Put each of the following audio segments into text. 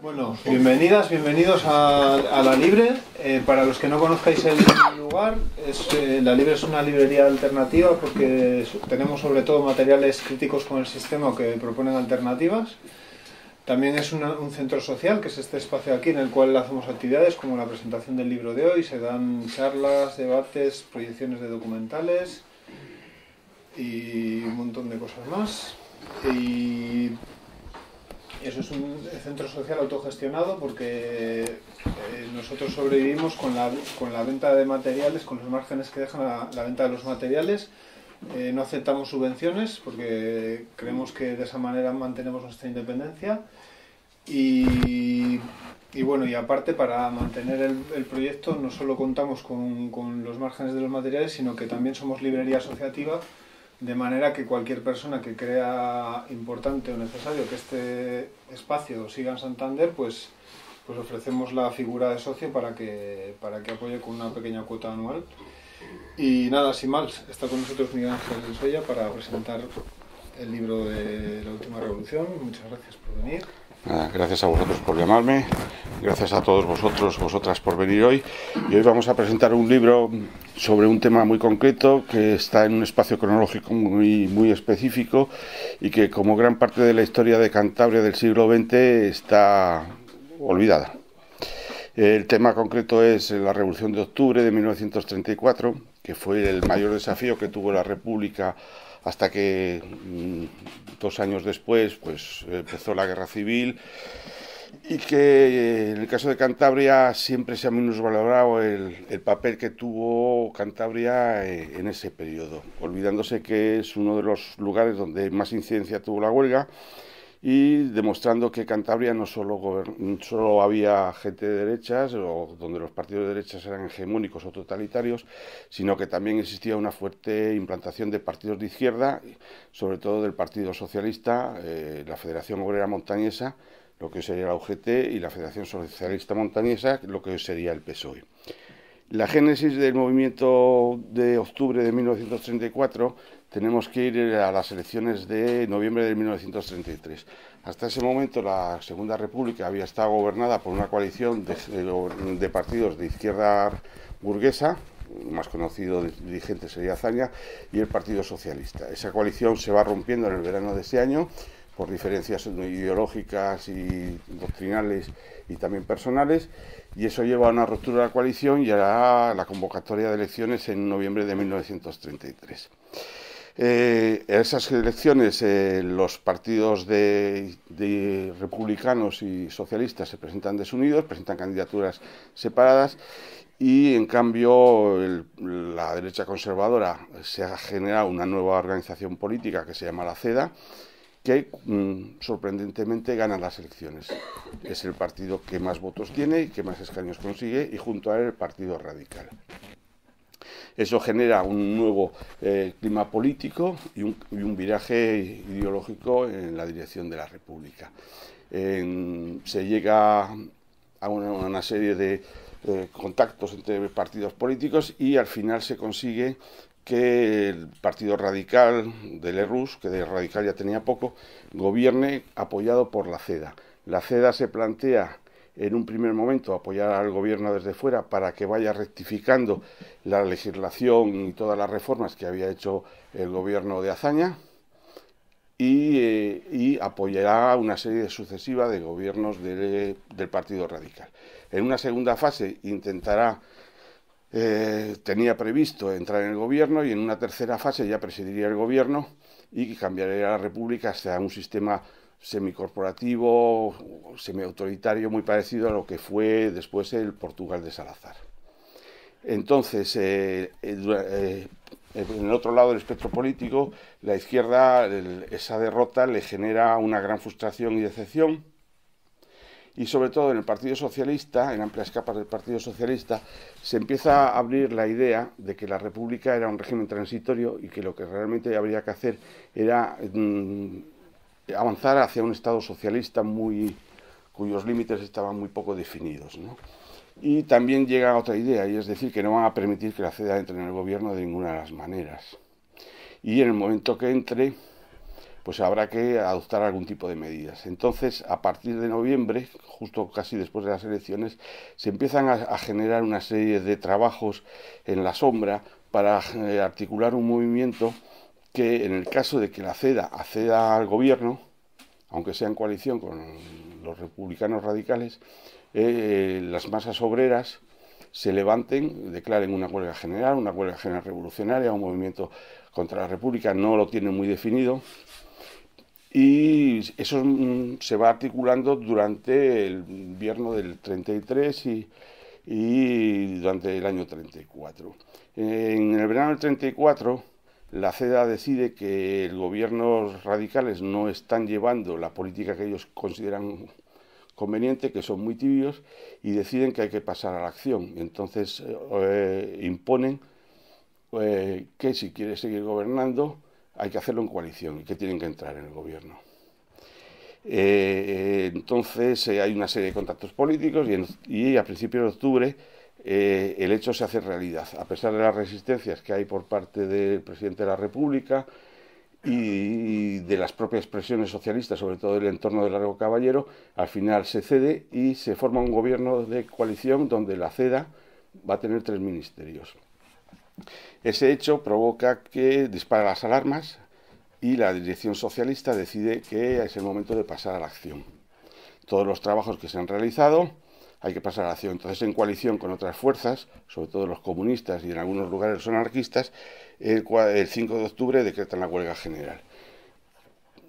Bueno, bienvenidas, bienvenidos a, La Libre. Eh, para los que no conozcáis el lugar, eh, La Libre es una librería alternativa porque tenemos sobre todo materiales críticos con el sistema que proponen alternativas. También es un centro social, que es este espacio aquí en el cual hacemos actividades como la presentación del libro de hoy, se dan charlas, debates, proyecciones de documentales y un montón de cosas más. Eso es un centro social autogestionado porque eh, nosotros sobrevivimos con la, con la, venta de materiales, con los márgenes que dejan la, venta de los materiales. Eh, no aceptamos subvenciones porque creemos que de esa manera mantenemos nuestra independencia. Y, bueno, y aparte para mantener el, el proyecto no solo contamos con, con los márgenes de los materiales, sino que también somos librería asociativa de manera que cualquier persona que crea importante o necesario que este espacio siga en Santander, pues, pues ofrecemos la figura de socio para que, para que apoye con una pequeña cuota anual. Y nada, sin más, está con nosotros Miguel Ángel Soya para presentar el libro de la última revolución. Muchas gracias por venir gracias a vosotros por llamarme, gracias a todos vosotros, vosotras por venir hoy. Y hoy vamos a presentar un libro sobre un tema muy concreto que está en un espacio cronológico muy, muy específico y que como gran parte de la historia de Cantabria del siglo XX está olvidada. El tema concreto es la Revolución de Octubre de 1934, que fue el mayor desafío que tuvo la República hasta que mm, dos años después pues empezó la guerra civil y que en el caso de Cantabria siempre se ha minusvalorado el, el papel que tuvo Cantabria eh, en ese periodo, olvidándose que es uno de los lugares donde más incidencia tuvo la huelga y demostrando que Cantabria no solo, solo había gente de derechas o donde los partidos de derechas eran hegemónicos o totalitarios, sino que también existía una fuerte implantación de partidos de izquierda, sobre todo del Partido Socialista, eh, la Federación Obrera Montañesa, lo que sería la UGT, y la Federación Socialista Montañesa, lo que sería el PSOE. La génesis del movimiento de octubre de 1934 tenemos que ir a las elecciones de noviembre de 1933. Hasta ese momento la Segunda República había estado gobernada por una coalición de, partidos de izquierda burguesa, más conocido dirigente sería Azaña, y el Partido Socialista. Esa coalición se va rompiendo en el verano de ese año por diferencias ideológicas y doctrinales y también personales, y eso lleva a una ruptura de la coalición y a la convocatoria de elecciones en noviembre de 1933. Eh, en esas elecciones eh, los partidos de, republicanos y socialistas se presentan desunidos, presentan candidaturas separadas y en cambio la derecha conservadora se ha generado una nueva organización política que se llama la CEDA que mm, sorprendentemente gana las elecciones. Es el partido que más votos tiene y que más escaños consigue y junto a él el Partido Radical. Eso genera un nuevo eh, clima político y un, viraje ideológico en la dirección de la República. se llega a una, serie de contactos entre partidos políticos y al final se consigue que el Partido Radical de Lerroux, que de radical ya tenía poco, gobierne apoyado por la CEDA. La CEDA se plantea en un primer momento apoyar al gobierno desde fuera para que vaya rectificando la legislación y todas las reformas que había hecho el gobierno de Azaña y, eh, apoyará una serie sucesiva de gobiernos del Partido Radical. En una segunda fase intentará, eh, tenía previsto entrar en el gobierno y en una tercera fase ya presidiría el gobierno y cambiaría la República hacia un sistema semicorporativo, semiautoritario, muy parecido a lo que fue después el Portugal de Salazar. Entonces, eh, eh, eh, en el otro lado del espectro político, la izquierda, esa derrota le genera una gran frustración y decepción. Y sobre todo en el Partido Socialista, en amplias capas del Partido Socialista, se empieza a abrir la idea de que la República era un régimen transitorio y que lo que realmente habría que hacer era mm, avanzar hacia un Estado socialista muy, cuyos límites estaban muy poco definidos. Y también llega otra idea, y es decir, que no van a permitir que la CEDA entre en el gobierno de ninguna de las maneras. Y en el momento que entre, pues habrá que adoptar algún tipo de medidas. Entonces, a partir de noviembre, justo casi después de las elecciones, se empiezan a, generar una serie de trabajos en la sombra para eh, articular un movimiento que, en el caso de que la CEDA acceda al gobierno, aunque sea en coalición con los republicanos radicales, eh, las masas obreras se levanten, declaren una huelga general, una huelga general revolucionaria, un movimiento contra la República, no lo tienen muy definido, y eso mm, se va articulando durante el invierno del 33 y, y durante el año 34. En el verano del 34, la CEDA decide que los gobiernos radicales no están llevando la política que ellos consideran conveniente, que son muy tibios, y deciden que hay que pasar a la acción. Entonces eh, imponen eh, que si quiere seguir gobernando, hay que hacerlo en coalición y que tienen que entrar en el gobierno. Eh, entonces hay una serie de contactos políticos y, a principios de octubre eh, el hecho se hace realidad, a pesar de las resistencias que hay por parte del presidente de la República y de las propias presiones socialistas, sobre todo del entorno de Largo Caballero, al final se cede y se forma un gobierno de coalición donde la CEDA va a tener tres ministerios. Ese hecho provoca que dispara las alarmas y la dirección socialista decide que es el momento de pasar a la acción. Todos los trabajos que se han realizado hay que pasar a la acción. Entonces, en coalición con otras fuerzas, sobre todo los comunistas y en algunos lugares los anarquistas, el, 5 de octubre decretan la huelga general.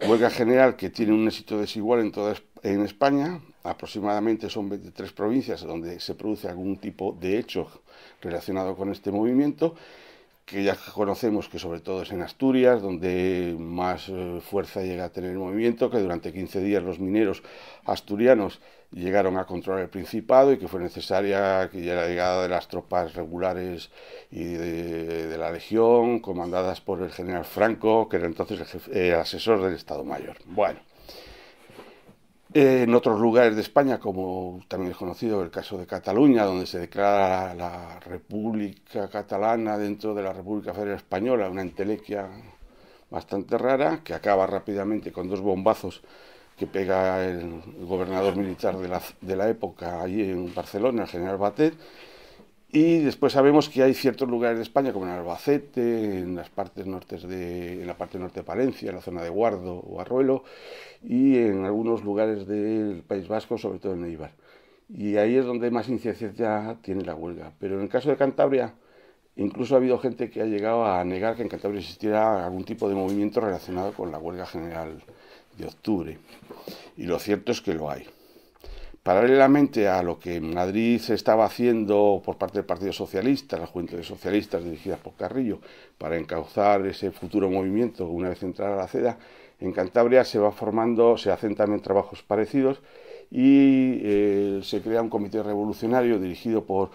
Huelga general que tiene un éxito desigual en toda en España, aproximadamente son 23 provincias donde se produce algún tipo de hecho relacionado con este movimiento que ya conocemos que sobre todo es en Asturias, donde más eh, fuerza llega a tener el movimiento, que durante 15 días los mineros asturianos llegaron a controlar el Principado y que fue necesaria que ya la llegada de las tropas regulares y de, la Legión, comandadas por el general Franco, que era entonces el asesor del Estado Mayor. Bueno, en otros lugares de España, como también es conocido el caso de Cataluña, donde se declara la República Catalana dentro de la República Federal Española, una entelequia bastante rara, que acaba rápidamente con dos bombazos que pega el, gobernador militar de la, época allí en Barcelona, el general Batet, y después sabemos que hay ciertos lugares de España, como en Albacete, en las partes nortes de, en la parte norte de Palencia, en la zona de Guardo o Arruelo, y en algunos lugares del País Vasco, sobre todo en Eibar. Y ahí es donde más incidencia tiene la huelga. Pero en el caso de Cantabria, incluso ha habido gente que ha llegado a negar que en Cantabria existiera algún tipo de movimiento relacionado con la huelga general de octubre. Y lo cierto es que lo hay. Paralelamente a lo que en Madrid se estaba haciendo por parte del Partido Socialista, las juventudes socialistas dirigidas por Carrillo, para encauzar ese futuro movimiento una vez entrada la CEDA, en Cantabria se va formando, se hacen también trabajos parecidos y eh, se crea un comité revolucionario dirigido por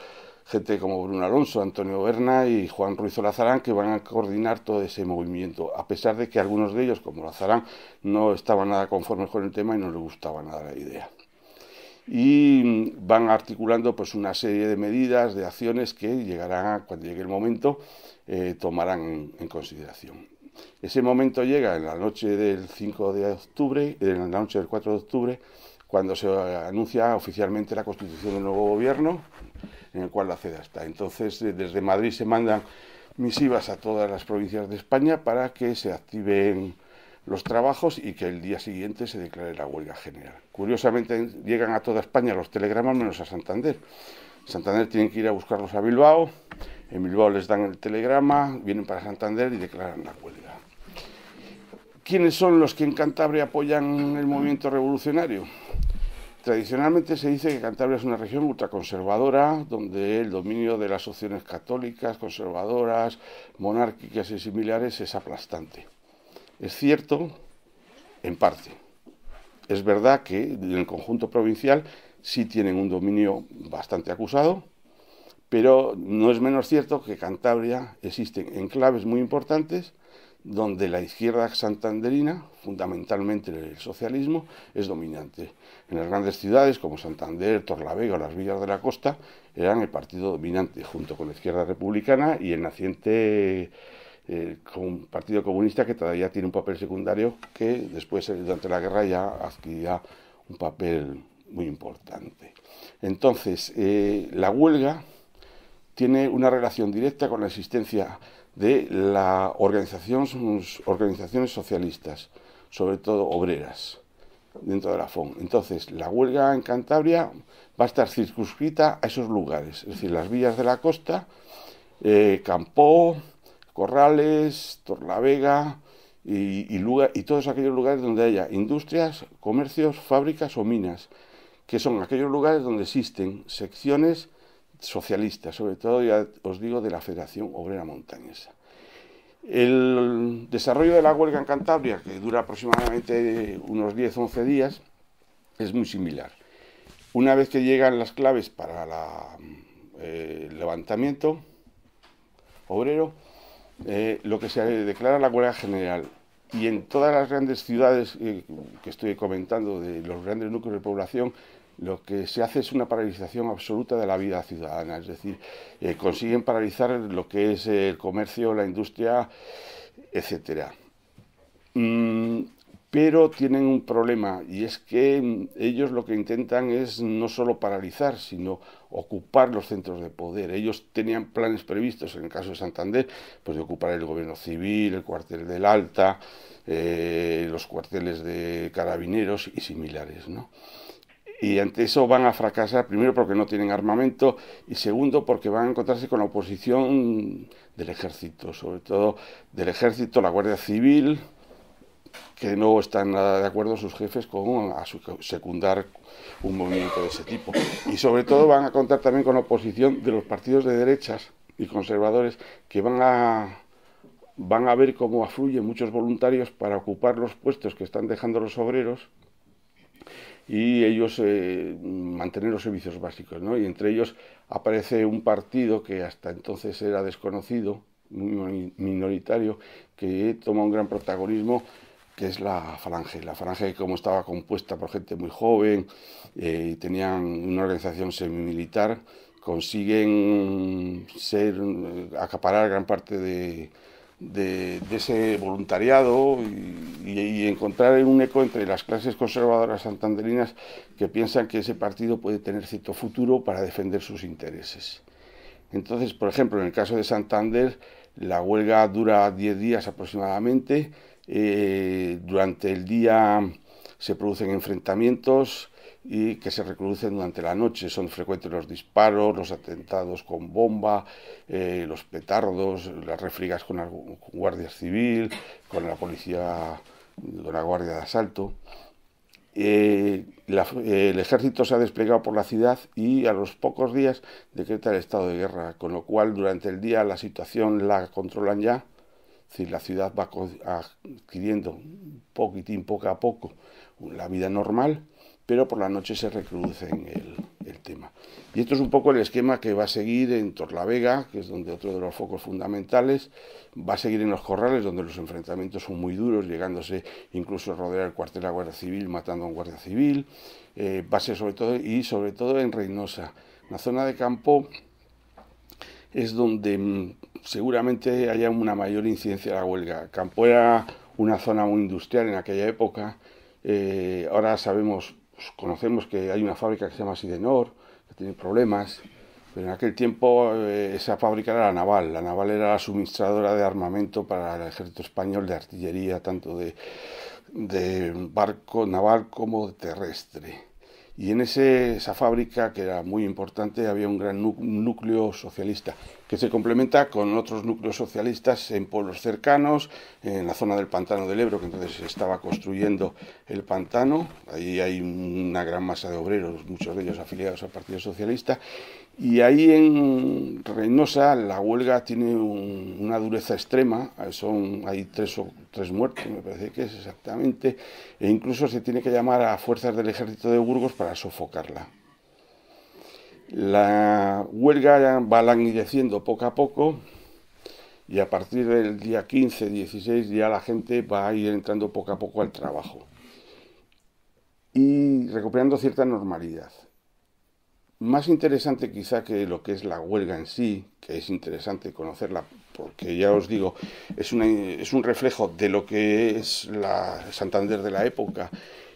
gente como Bruno Alonso, Antonio Berna y Juan Ruiz Lazarán, que van a coordinar todo ese movimiento, a pesar de que algunos de ellos, como Lazarán, no estaban nada conformes con el tema y no les gustaba nada la idea y van articulando pues una serie de medidas, de acciones que llegarán cuando llegue el momento, eh, tomarán en, consideración. Ese momento llega en la noche del 5 de octubre, en la noche del 4 de octubre, cuando se anuncia oficialmente la constitución del nuevo gobierno, en el cual la CEDA está. Entonces, eh, desde Madrid se mandan misivas a todas las provincias de España para que se activen los trabajos y que el día siguiente se declare la huelga general. Curiosamente llegan a toda España los telegramas menos a Santander. Santander tienen que ir a buscarlos a Bilbao, en Bilbao les dan el telegrama, vienen para Santander y declaran la huelga. ¿Quiénes son los que en Cantabria apoyan el movimiento revolucionario? Tradicionalmente se dice que Cantabria es una región ultraconservadora, donde el dominio de las opciones católicas, conservadoras, monárquicas y similares es aplastante. Es cierto, en parte. Es verdad que en el conjunto provincial sí tienen un dominio bastante acusado, pero no es menos cierto que Cantabria existen enclaves muy importantes donde la izquierda santanderina, fundamentalmente el socialismo, es dominante. En las grandes ciudades como Santander, Torlavega o las villas de la costa eran el partido dominante junto con la izquierda republicana y el naciente el Partido Comunista que todavía tiene un papel secundario que después, durante la guerra, ya adquirirá un papel muy importante. Entonces, la huelga tiene una relación directa con la existencia de las organizaciones socialistas, sobre todo obreras, dentro de la FON. Entonces, la huelga en Cantabria va a estar circunscrita a esos lugares, es decir, las villas de la costa, eh, Campó, Corrales, Torlavega y, y, todos aquellos lugares donde haya industrias, comercios, fábricas o minas, que son aquellos lugares donde existen secciones socialista, sobre todo, ya os digo, de la Federación Obrera Montañesa. El desarrollo de la huelga en Cantabria, que dura aproximadamente unos 10-11 días, es muy similar. Una vez que llegan las claves para eh, el levantamiento obrero, eh, lo que se declara la huelga general y en todas las grandes ciudades eh, que estoy comentando, de los grandes núcleos de población, lo que se hace es una paralización absoluta de la vida ciudadana, es decir, eh, consiguen paralizar lo que es el comercio, la industria, etcétera. Mm, pero tienen un problema y es que mm, ellos lo que intentan es no solo paralizar, sino ocupar los centros de poder. Ellos tenían planes previstos, en el caso de Santander, pues de ocupar el gobierno civil, el cuartel del Alta, eh, los cuarteles de carabineros y similares, ¿no? y ante eso van a fracasar, primero porque no tienen armamento y segundo porque van a encontrarse con la oposición del ejército, sobre todo del ejército, la Guardia Civil, que no están nada de acuerdo sus jefes con a secundar un movimiento de ese tipo. Y sobre todo van a contar también con la oposición de los partidos de derechas y conservadores que van a van a ver cómo afluyen muchos voluntarios para ocupar los puestos que están dejando los obreros y ellos eh, mantener los servicios básicos. ¿no? Y entre ellos aparece un partido que hasta entonces era desconocido, muy minoritario, que toma un gran protagonismo que es la Falange. La Falange, como estaba compuesta por gente muy joven eh, y tenían una organización semimilitar, consiguen ser, acaparar gran parte de, de, ese voluntariado y, encontrar un eco entre las clases conservadoras santanderinas que piensan que ese partido puede tener cierto futuro para defender sus intereses. Entonces, por ejemplo, en el caso de Santander, la huelga dura 10 días aproximadamente. Eh, durante el día se producen enfrentamientos y que se reproducen durante la noche. Son frecuentes los disparos, los atentados con bomba, eh, los petardos, las refrigas con la Guardia Civil, con la policía, con la Guardia de Asalto. Eh, el ejército se ha desplegado por la ciudad y a los pocos días decreta el estado de guerra, con lo cual durante el día la situación la controlan ya, decir, la ciudad va adquiriendo un poquitín, poco a poco, la vida normal pero por la noche se recrudecen el, el tema. Y esto es un poco el esquema que va a seguir en Torlavega, que es donde otro de los focos fundamentales, va a seguir en los corrales, donde los enfrentamientos son muy duros, llegándose incluso a rodear el cuartel de la Guardia Civil, matando a un guardia civil, eh, va a ser sobre todo, y sobre todo en Reynosa. La zona de campo es donde mm, seguramente haya una mayor incidencia de la huelga. Campo era una zona muy industrial en aquella época, eh, ahora sabemos pues, conocemos que hay una fábrica que se llama Sidenor, que tiene problemas, pero en aquel tiempo eh, esa fábrica era la naval. La naval era la suministradora de armamento para el ejército español de artillería, tanto de, de barco naval como de terrestre. Y en esa fábrica, que era muy importante, había un gran núcleo socialista, que se complementa con otros núcleos socialistas en pueblos cercanos, en la zona del pantano del Ebro, que entonces estaba construyendo el pantano. Ahí hay una gran masa de obreros, muchos de ellos afiliados al Partido Socialista, y ahí en Reynosa la huelga tiene una dureza extrema, son, hay tres, o, tres muertos, me parece que es exactamente, e incluso se tiene que llamar a fuerzas del ejército de Burgos para sofocarla. La huelga va languideciendo poco a poco y a partir del día 15, 16 ya la gente va a ir entrando poco a poco al trabajo y recuperando cierta normalidad más interesante quizá que lo que es la huelga en sí, que es interesante conocerla porque ya os digo, es, es un reflejo de lo que es la Santander de la época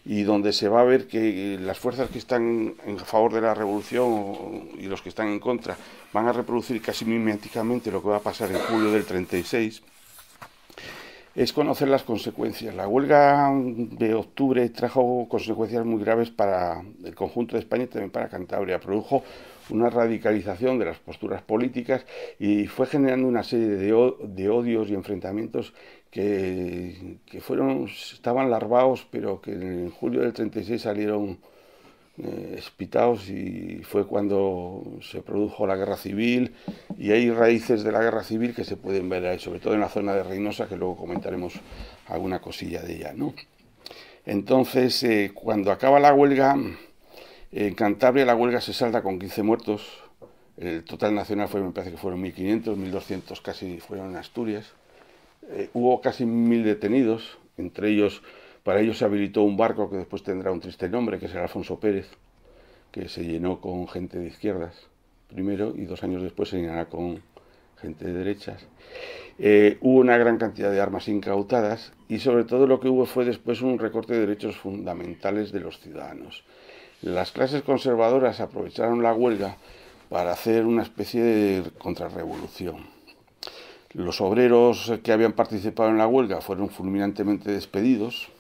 y donde se va a ver que las fuerzas que están en favor de la revolución y los que están en contra van a reproducir casi miméticamente lo que va a pasar en julio del 36 es conocer las consecuencias. La huelga de octubre trajo consecuencias muy graves para el conjunto de España y también para Cantabria. Produjo una radicalización de las posturas políticas y fue generando una serie de, odios y enfrentamientos que, que, fueron, estaban larvados, pero que en julio del 36 salieron eh, y fue cuando se produjo la guerra civil y hay raíces de la guerra civil que se pueden ver ahí, sobre todo en la zona de Reynosa, que luego comentaremos alguna cosilla de ella. ¿no? Entonces, eh, cuando acaba la huelga, en Cantabria la huelga se salda con 15 muertos, el total nacional fue, me parece que fueron 1.500, 1.200 casi fueron en Asturias, eh, hubo casi 1.000 detenidos, entre ellos para ello se habilitó un barco que después tendrá un triste nombre, que el Alfonso Pérez, que se llenó con gente de izquierdas primero y dos años después se llenará con gente de derechas. Eh, hubo una gran cantidad de armas incautadas y sobre todo lo que hubo fue después un recorte de derechos fundamentales de los ciudadanos. Las clases conservadoras aprovecharon la huelga para hacer una especie de contrarrevolución. Los obreros que habían participado en la huelga fueron fulminantemente despedidos,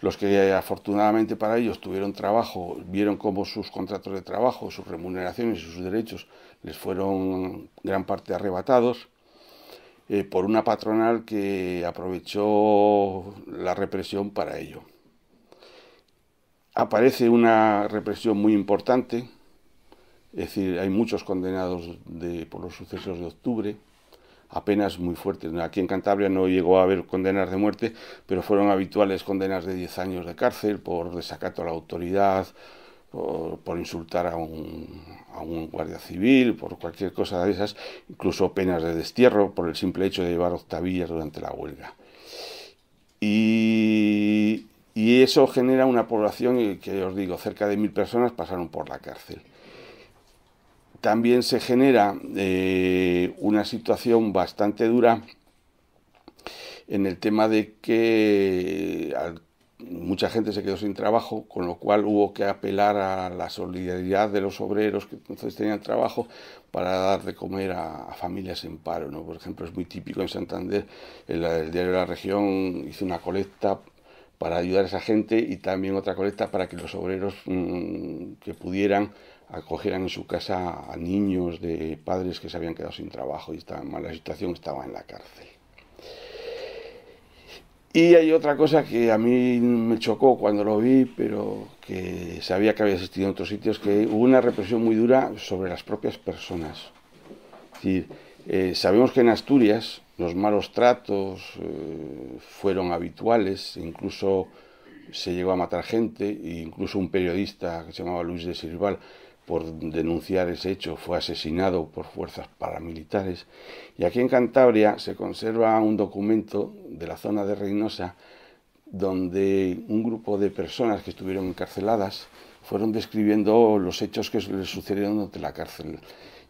los que afortunadamente para ellos tuvieron trabajo, vieron cómo sus contratos de trabajo, sus remuneraciones y sus derechos les fueron gran parte arrebatados eh, por una patronal que aprovechó la represión para ello. Aparece una represión muy importante, es decir, hay muchos condenados por los sucesos de octubre, apenas muy fuertes. Aquí en Cantabria no llegó a haber condenas de muerte, pero fueron habituales condenas de 10 años de cárcel por desacato a la autoridad, por, insultar a un, guardia civil, por cualquier cosa de esas, incluso penas de destierro por el simple hecho de llevar octavillas durante la huelga. Y eso genera una población que os digo, cerca de mil personas pasaron por la cárcel también se genera eh, una situación bastante dura en el tema de que mucha gente se quedó sin trabajo, con lo cual hubo que apelar a la solidaridad de los obreros que entonces tenían trabajo para dar de comer a, familias en paro. ¿no? Por ejemplo, es muy típico en Santander, el, diario de la región hizo una colecta para ayudar a esa gente y también otra colecta para que los obreros mm, que pudieran acogieran en su casa a niños de padres que se habían quedado sin trabajo y estaban en mala situación, estaban en la cárcel. Y hay otra cosa que a mí me chocó cuando lo vi, pero que sabía que había existido en otros sitios, que hubo una represión muy dura sobre las propias personas. Eh, sabemos que en Asturias los malos tratos eh, fueron habituales, incluso se llegó a matar gente, e incluso un periodista que se llamaba Luis de Sirval por denunciar ese hecho fue asesinado por fuerzas paramilitares y aquí en Cantabria se conserva un documento de la zona de Reynosa donde un grupo de personas que estuvieron encarceladas fueron describiendo los hechos que les sucedieron durante la cárcel.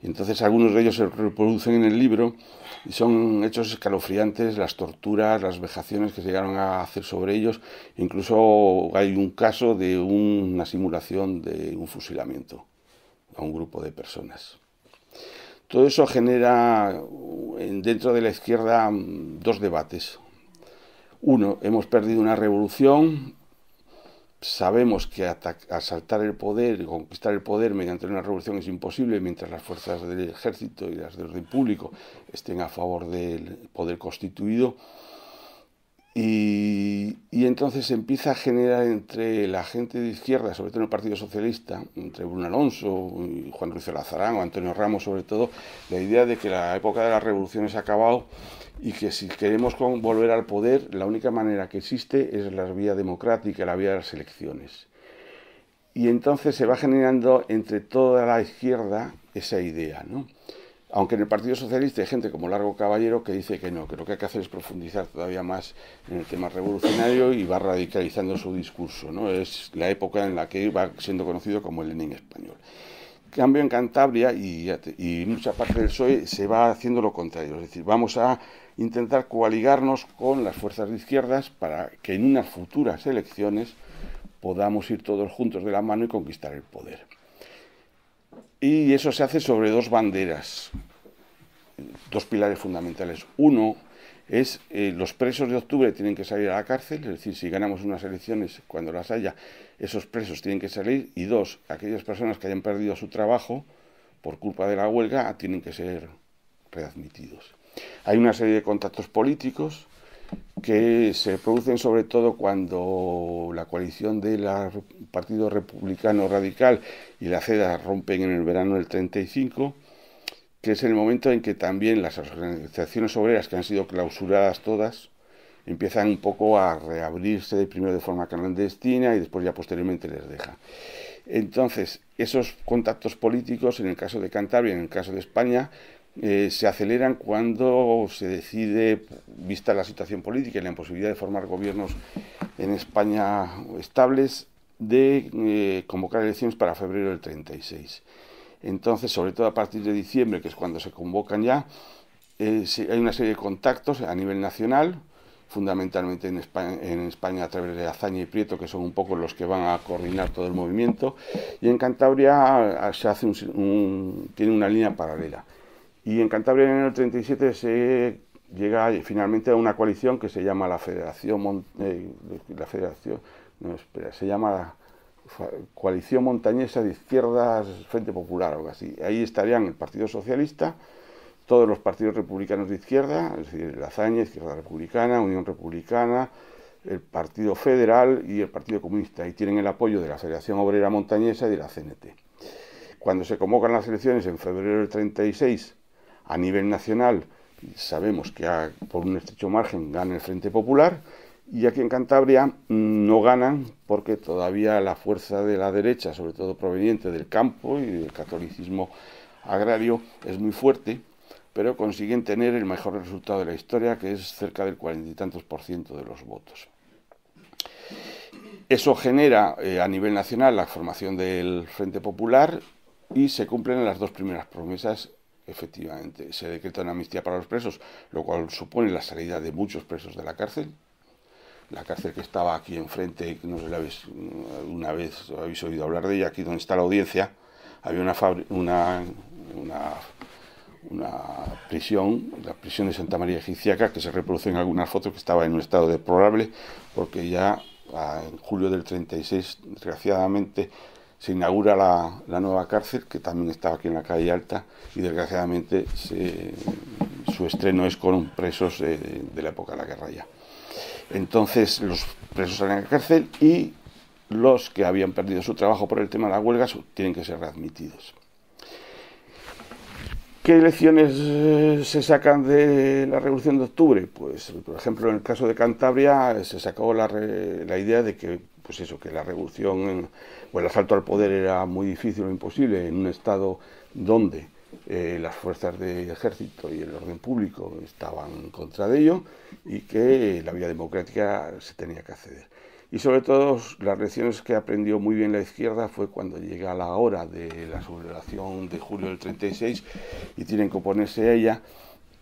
Y entonces algunos de ellos se reproducen en el libro y son hechos escalofriantes, las torturas, las vejaciones que se llegaron a hacer sobre ellos. Incluso hay un caso de una simulación de un fusilamiento a un grupo de personas. Todo eso genera dentro de la izquierda dos debates. Uno, hemos perdido una revolución, sabemos que asaltar el poder conquistar el poder mediante una revolución es imposible mientras las fuerzas del ejército y las del orden público estén a favor del poder constituido y, entonces se empieza a generar entre la gente de izquierda, sobre todo en el Partido Socialista, entre Bruno Alonso, y Juan Ruiz Lazarán o Antonio Ramos sobre todo, la idea de que la época de las revoluciones ha acabado y que si queremos volver al poder, la única manera que existe es la vía democrática, la vía de las elecciones. Y entonces se va generando entre toda la izquierda esa idea, ¿no? Aunque en el Partido Socialista hay gente como Largo Caballero que dice que no, que lo que hay que hacer es profundizar todavía más en el tema revolucionario y va radicalizando su discurso. ¿no? Es la época en la que va siendo conocido como el Lenin español. cambio en Cantabria y, y mucha parte del PSOE se va haciendo lo contrario, es decir, vamos a intentar coaligarnos con las fuerzas de izquierdas para que en unas futuras elecciones podamos ir todos juntos de la mano y conquistar el poder. Y eso se hace sobre dos banderas, dos pilares fundamentales. Uno es eh, los presos de octubre tienen que salir a la cárcel, es decir, si ganamos unas elecciones cuando las haya, esos presos tienen que salir. Y dos, aquellas personas que hayan perdido su trabajo por culpa de la huelga tienen que ser readmitidos. Hay una serie de contactos políticos que se producen sobre todo cuando la coalición del Partido Republicano Radical y la CEDA rompen en el verano del 35, que es el momento en que también las organizaciones obreras que han sido clausuradas todas empiezan un poco a reabrirse primero de forma clandestina y después ya posteriormente les deja. Entonces, esos contactos políticos, en el caso de Cantabria, en el caso de España, eh, se aceleran cuando se decide, vista la situación política y la imposibilidad de formar gobiernos en España estables, de eh, convocar elecciones para febrero del 36. Entonces, sobre todo a partir de diciembre, que es cuando se convocan ya, eh, hay una serie de contactos a nivel nacional, fundamentalmente en España, en España, a través de Azaña y Prieto, que son un poco los que van a coordinar todo el movimiento, y en Cantabria ah, se hace un, tiene una línea paralela. Y en Cantabria en el 37 se llega finalmente a una coalición que se llama la Federación, eh, la Federación, no, espera, se llama Coalición Montañesa de Izquierdas Frente Popular, algo así. Ahí estarían el Partido Socialista, todos los partidos republicanos de izquierda, es decir, la Hazaña, Izquierda Republicana, Unión Republicana, el Partido Federal y el Partido Comunista. Y tienen el apoyo de la Federación Obrera Montañesa y de la CNT. Cuando se convocan las elecciones en febrero del 36 a nivel nacional sabemos que por un estrecho margen gana el Frente Popular y aquí en Cantabria mm, no ganan porque todavía la fuerza de la derecha, sobre todo proveniente del campo y del catolicismo agrario, es muy fuerte, pero consiguen tener el mejor resultado de la historia, que es cerca del cuarenta y tantos por ciento de los votos. Eso genera eh, a nivel nacional la formación del Frente Popular y se cumplen las dos primeras promesas efectivamente, se decreta una amnistía para los presos, lo cual supone la salida de muchos presos de la cárcel. La cárcel que estaba aquí enfrente, no sé si habéis, una vez habéis oído hablar de ella, aquí donde está la audiencia, había una, una, una, una prisión, la prisión de Santa María Egipciaca, que se reproduce en algunas fotos, que estaba en un estado deplorable, porque ya en julio del 36, desgraciadamente, se inaugura la, nueva cárcel, que también estaba aquí en la calle Alta, y desgraciadamente su estreno es con presos de, la época de la guerra ya. Entonces los presos salen a la cárcel y los que habían perdido su trabajo por el tema de la huelga tienen que ser readmitidos. ¿Qué lecciones eh, se sacan de la Revolución de Octubre? Pues, por ejemplo, en el caso de Cantabria se sacó la, la idea de que pues eso, que la revolución o el asalto al poder era muy difícil o imposible en un estado donde eh, las fuerzas del ejército y el orden público estaban en contra de ello y que la vía democrática se tenía que acceder. Y sobre todo las lecciones que aprendió muy bien la izquierda fue cuando llega la hora de la sublevación de julio del 36 y tienen que oponerse a ella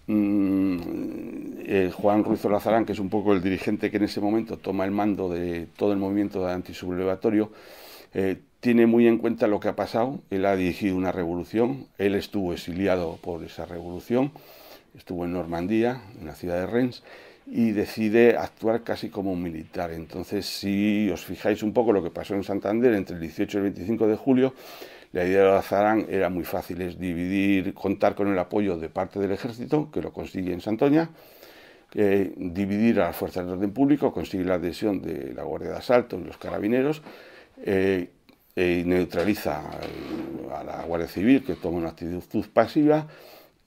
eh, Juan Ruiz Lazarán, que es un poco el dirigente que en ese momento toma el mando de todo el movimiento antisublevatorio, eh, tiene muy en cuenta lo que ha pasado. Él ha dirigido una revolución, él estuvo exiliado por esa revolución, estuvo en Normandía, en la ciudad de Rennes, y decide actuar casi como un militar. Entonces, si os fijáis un poco lo que pasó en Santander entre el 18 y el 25 de julio, la idea de Lazarán era muy fácil, es dividir, contar con el apoyo de parte del ejército, que lo consigue en Santoña, eh, dividir a las fuerzas de orden público, consigue la adhesión de la Guardia de Asalto y los carabineros, eh, y neutraliza a la Guardia Civil, que toma una actitud pasiva,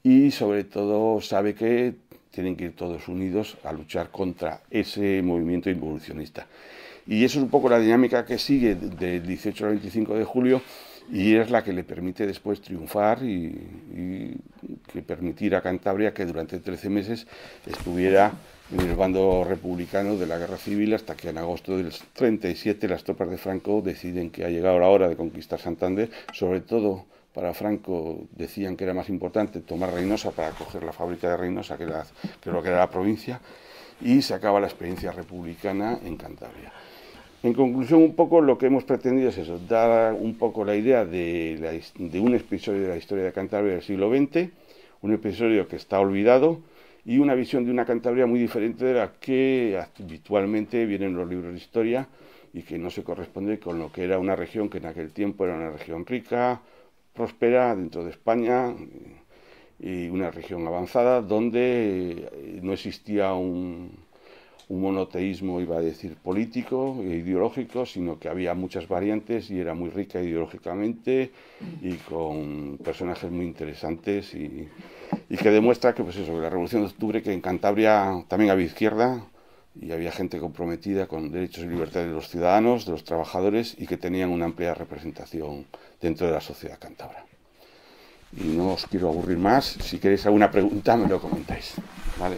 y sobre todo sabe que tienen que ir todos unidos a luchar contra ese movimiento involucionista. Y eso es un poco la dinámica que sigue del 18 al 25 de julio y es la que le permite después triunfar y, que permitir a Cantabria que durante 13 meses estuviera en el bando republicano de la guerra civil hasta que en agosto del 37 las tropas de Franco deciden que ha llegado la hora de conquistar Santander, sobre todo para Franco decían que era más importante tomar Reynosa para coger la fábrica de Reynosa, que, que lo que era la provincia, y se acaba la experiencia republicana en Cantabria. En conclusión, un poco lo que hemos pretendido es eso, dar un poco la idea de, de un episodio de la historia de Cantabria del siglo XX, un episodio que está olvidado, y una visión de una Cantabria muy diferente de la que habitualmente vienen los libros de historia y que no se corresponde con lo que era una región que en aquel tiempo era una región rica, próspera dentro de España y una región avanzada donde no existía un, un monoteísmo, iba a decir, político e ideológico, sino que había muchas variantes y era muy rica ideológicamente y con personajes muy interesantes y, que demuestra que, pues eso, la Revolución de Octubre, que en Cantabria también había izquierda y había gente comprometida con derechos y libertades de los ciudadanos, de los trabajadores y que tenían una amplia representación dentro de la sociedad cántabra. Y no os quiero aburrir más, si queréis alguna pregunta me lo comentáis. ¿Vale?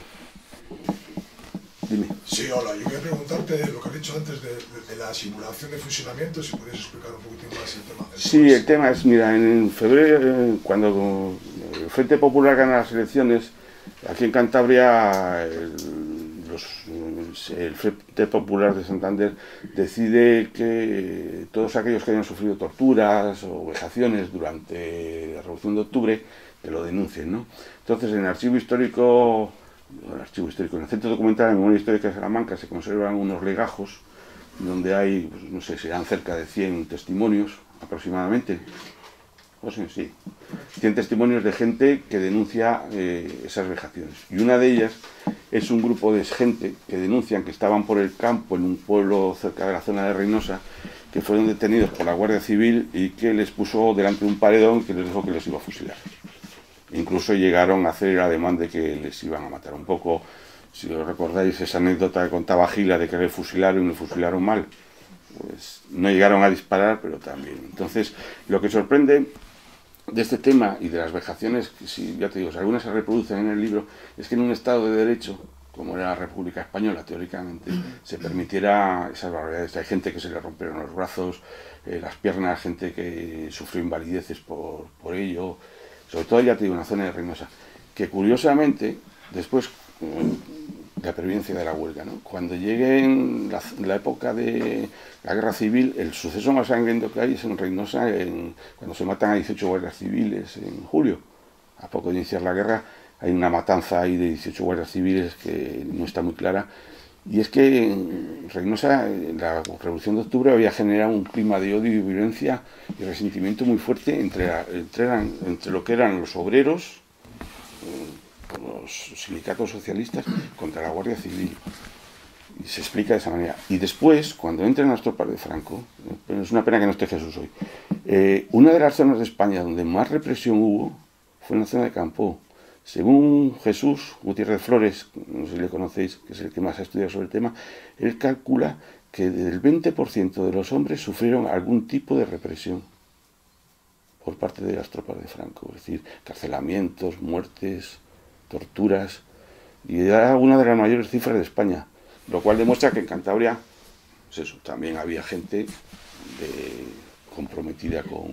Sí, hola, yo quería preguntarte lo que has dicho antes de, la simulación de fusionamiento, si puedes explicar un poquitín más el tema. sí, el tema es, mira, en febrero, eh, cuando el Frente Popular gana las elecciones, aquí en Cantabria el, Frente Popular de Santander decide que todos aquellos que hayan sufrido torturas o vejaciones durante la Revolución de Octubre, que lo denuncien, ¿no? Entonces, en el archivo histórico el archivo histórico. En el Centro Documental de Memoria Histórica de Salamanca se conservan unos legajos donde hay, pues, no sé, serán cerca de 100 testimonios aproximadamente. O sí, sí. 100 testimonios de gente que denuncia eh, esas vejaciones. Y una de ellas es un grupo de gente que denuncian que estaban por el campo en un pueblo cerca de la zona de Reynosa, que fueron detenidos por la Guardia Civil y que les puso delante de un paredón que les dijo que les iba a fusilar. Incluso llegaron a hacer el ademán de que les iban a matar. Un poco, si os recordáis esa anécdota que contaba Gila de que le fusilaron y le fusilaron mal, pues no llegaron a disparar, pero también. Entonces, lo que sorprende de este tema y de las vejaciones, si ya te digo, si algunas se reproducen en el libro, es que en un Estado de Derecho, como era la República Española, teóricamente, se permitiera esas barbaridades. Hay gente que se le rompieron los brazos, eh, las piernas, gente que sufrió invalideces por, por ello, sobre todo ya te digo, una zona de Reynosa, que curiosamente, después de la previdencia de la huelga, cuando llegue la, época de la guerra civil, el suceso más sangriento que hay es en Reynosa, cuando se matan a 18 guardias civiles en julio, a poco de iniciar la guerra, hay una matanza ahí de 18 guardias civiles que no está muy clara, y es que en Reynosa, la Revolución de Octubre había generado un clima de odio y violencia y resentimiento muy fuerte entre, entre, lo que eran los obreros, eh, los sindicatos socialistas, contra la Guardia Civil. Y se explica de esa manera. Y después, cuando entran las tropas de Franco, pero es una pena que no esté Jesús hoy, eh, una de las zonas de España donde más represión hubo fue en la zona de Campo, según Jesús Gutiérrez Flores, no sé si le conocéis, que es el que más ha estudiado sobre el tema, él calcula que del 20% de los hombres sufrieron algún tipo de represión por parte de las tropas de Franco, es decir, carcelamientos, muertes, torturas, y era una de las mayores cifras de España, lo cual demuestra que en Cantabria, pues también había gente comprometida con,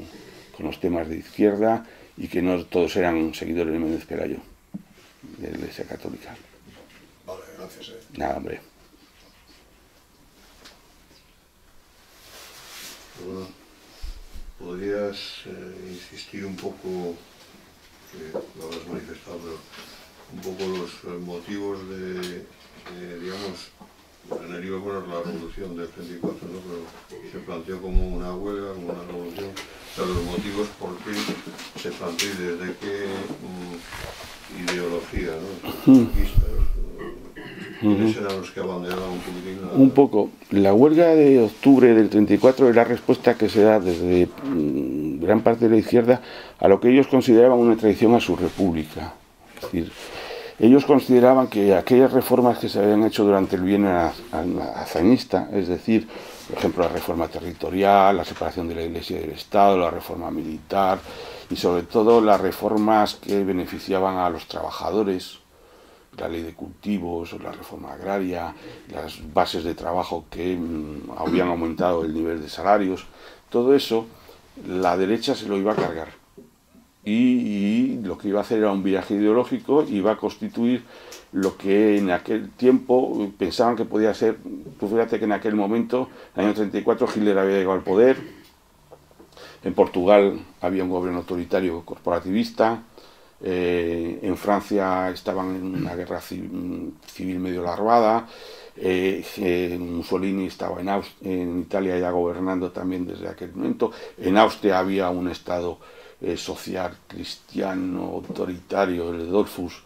con los temas de izquierda y que no todos eran seguidores de Méndez Pelayo, de la Iglesia Católica. Vale, gracias. Eh. Nada, hombre. ¿podrías eh, insistir un poco, que lo habrás manifestado, un poco los motivos de, digamos, en el poner la revolución del 34, ¿no? pero se planteó como una huelga, como una revolución. O sea, los motivos por qué se planteó y desde qué mm, ideología, ¿no? ¿Quiénes eran los que abanderaban un poquitín? Un poco. La huelga de octubre del 34 es la respuesta que se da desde mm, gran parte de la izquierda a lo que ellos consideraban una traición a su república. Es decir, ellos consideraban que aquellas reformas que se habían hecho durante el bien hazañista, es decir, por ejemplo, la reforma territorial, la separación de la Iglesia y del Estado, la reforma militar y sobre todo las reformas que beneficiaban a los trabajadores, la ley de cultivos, la reforma agraria, las bases de trabajo que mm, habían aumentado el nivel de salarios, todo eso la derecha se lo iba a cargar y, lo que iba a hacer era un viaje ideológico y iba a constituir lo que en aquel tiempo pensaban que podía ser, tú fíjate que en aquel momento, en el año 34, Hitler había llegado al poder, en Portugal había un gobierno autoritario corporativista, eh, en Francia estaban en una guerra civil, medio larvada, eh, Mussolini estaba en, en Italia ya gobernando también desde aquel momento, en Austria había un Estado eh, social, cristiano, autoritario, el Dolfus,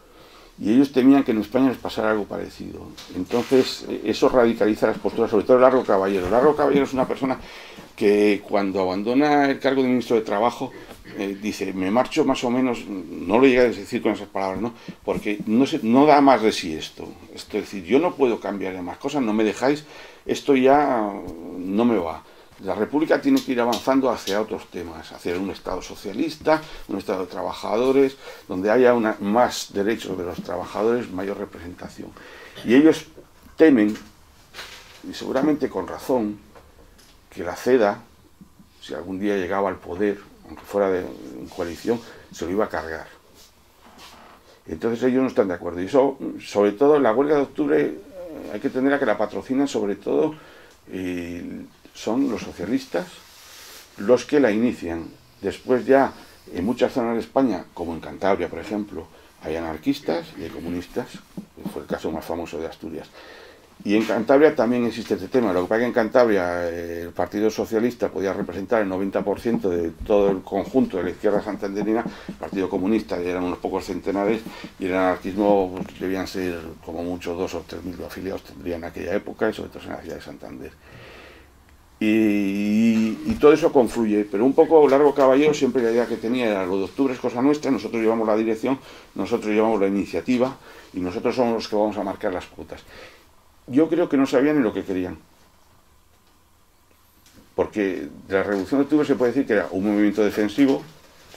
y ellos temían que en España les pasara algo parecido. Entonces, eh, eso radicaliza las posturas, sobre todo Largo Caballero. Largo Caballero es una persona que cuando abandona el cargo de ministro de Trabajo, eh, dice, me marcho más o menos, no lo llega a decir con esas palabras, ¿no? Porque no, se, no da más de sí esto. esto. Es decir, yo no puedo cambiar de más cosas, no me dejáis, esto ya no me va. La República tiene que ir avanzando hacia otros temas, hacia un Estado socialista, un Estado de trabajadores, donde haya más derechos de los trabajadores, mayor representación. Y ellos temen, y seguramente con razón, que la CEDA, si algún día llegaba al poder, aunque fuera de coalición, se lo iba a cargar. Entonces ellos no están de acuerdo. Y eso, sobre todo, en la huelga de octubre eh, hay que tener a que la patrocinan sobre todo son los socialistas los que la inician. Después ya en muchas zonas de España, como en Cantabria, por ejemplo, hay anarquistas y hay comunistas, fue el caso más famoso de Asturias. Y en Cantabria también existe este tema. Lo que pasa es que en Cantabria eh, el Partido Socialista podía representar el 90% de todo el conjunto de la izquierda santanderina, el Partido Comunista eran unos pocos centenares y el anarquismo pues, debían ser como mucho dos o tres mil afiliados tendrían en aquella época, y sobre todo en la ciudad de Santander. Y, todo eso confluye, pero un poco Largo Caballero siempre la idea que tenía era lo de octubre es cosa nuestra, nosotros llevamos la dirección, nosotros llevamos la iniciativa y nosotros somos los que vamos a marcar las cuotas. Yo creo que no sabían ni lo que querían. Porque la Revolución de Octubre se puede decir que era un movimiento defensivo,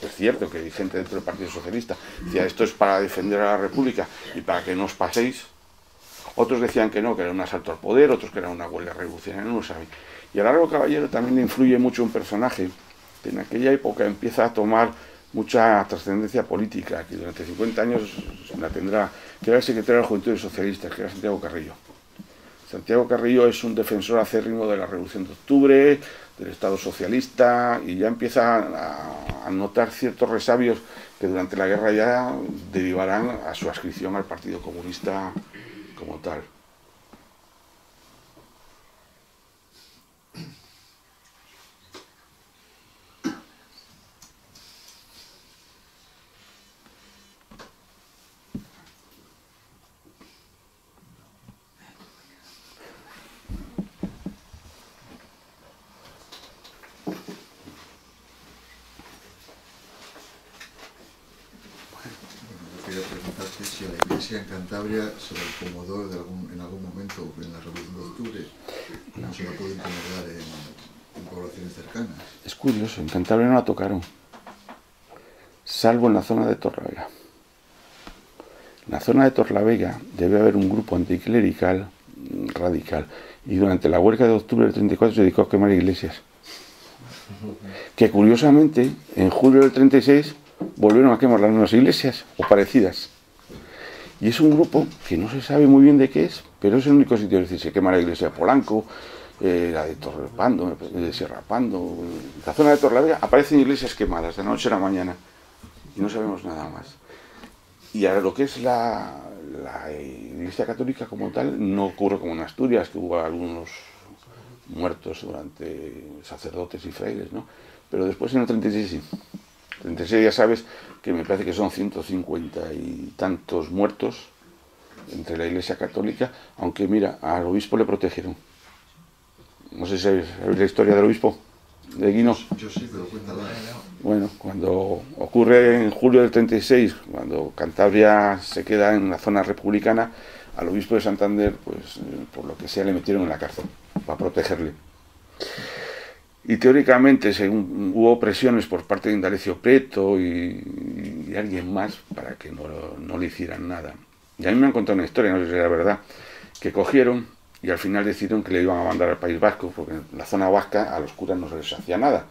es cierto que hay gente dentro del Partido Socialista decía esto es para defender a la República y para que no os paséis. Otros decían que no, que era un asalto al poder, otros que era una huelga revolucionaria, no lo saben. Y a Largo Caballero también influye mucho un personaje que en aquella época empieza a tomar mucha trascendencia política, que durante 50 años la tendrá, que era el secretario de la Juventud Socialista, que era Santiago Carrillo. Santiago Carrillo es un defensor acérrimo de la Revolución de Octubre, del Estado socialista, y ya empieza a, a notar ciertos resabios que durante la guerra ya derivarán a su adscripción al Partido Comunista como tal. En algún momento en la Revolución de Octubre. No se la en, poblaciones cercanas. Es curioso, en no la tocaron, salvo en la zona de Torlavega. En la zona de Torlavega debe haber un grupo anticlerical radical y durante la huelga de octubre del 34 se dedicó a quemar iglesias. Que curiosamente en julio del 36 volvieron a quemar las nuevas iglesias o parecidas. Y es un grupo que no se sabe muy bien de qué es, pero es el único sitio, es decir, se quema la iglesia de Polanco, eh, la de Torrepando, de Sierra Pando, la zona de Torlavega, aparecen iglesias quemadas de noche a la mañana y no sabemos nada más. Y ahora lo que es la, la iglesia católica como tal no ocurre como en Asturias, que hubo algunos muertos durante sacerdotes y frailes, ¿no? Pero después en el 36 sí. 36 ya sabes que me parece que son 150 y tantos muertos entre la Iglesia Católica, aunque mira, al obispo le protegieron. No sé si sabéis, la historia del obispo de Guino. Yo sí, pero cuéntala. Bueno, cuando ocurre en julio del 36, cuando Cantabria se queda en la zona republicana, al obispo de Santander, pues por lo que sea, le metieron en la cárcel para protegerle. Y teóricamente según, hubo presiones por parte de Indalecio Preto y, alguien más para que no, no, le hicieran nada. Y a mí me han contado una historia, no sé si era verdad, que cogieron y al final decidieron que le iban a mandar al País Vasco, porque en la zona vasca a los curas no se les hacía nada.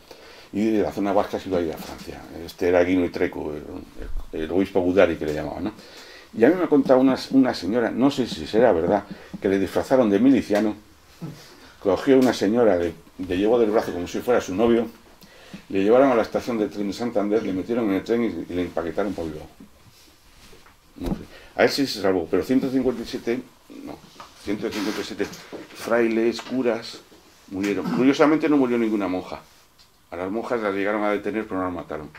y de la zona vasca se iba a ir a Francia. Este era Guino y Treco, el, obispo Budari que le llamaban, ¿no? Y a mí me ha contado una, una señora, no sé si será verdad, que le disfrazaron de miliciano, cogió una señora, le, le llevó del brazo como si fuera su novio, le llevaron a la estación de tren de Santander, le metieron en el tren y, le empaquetaron por Bilbao. No. A él sí se salvó, pero 157, no, 157 frailes, curas, murieron. Curiosamente no murió ninguna monja. A las monjas las llegaron a detener, pero no las mataron.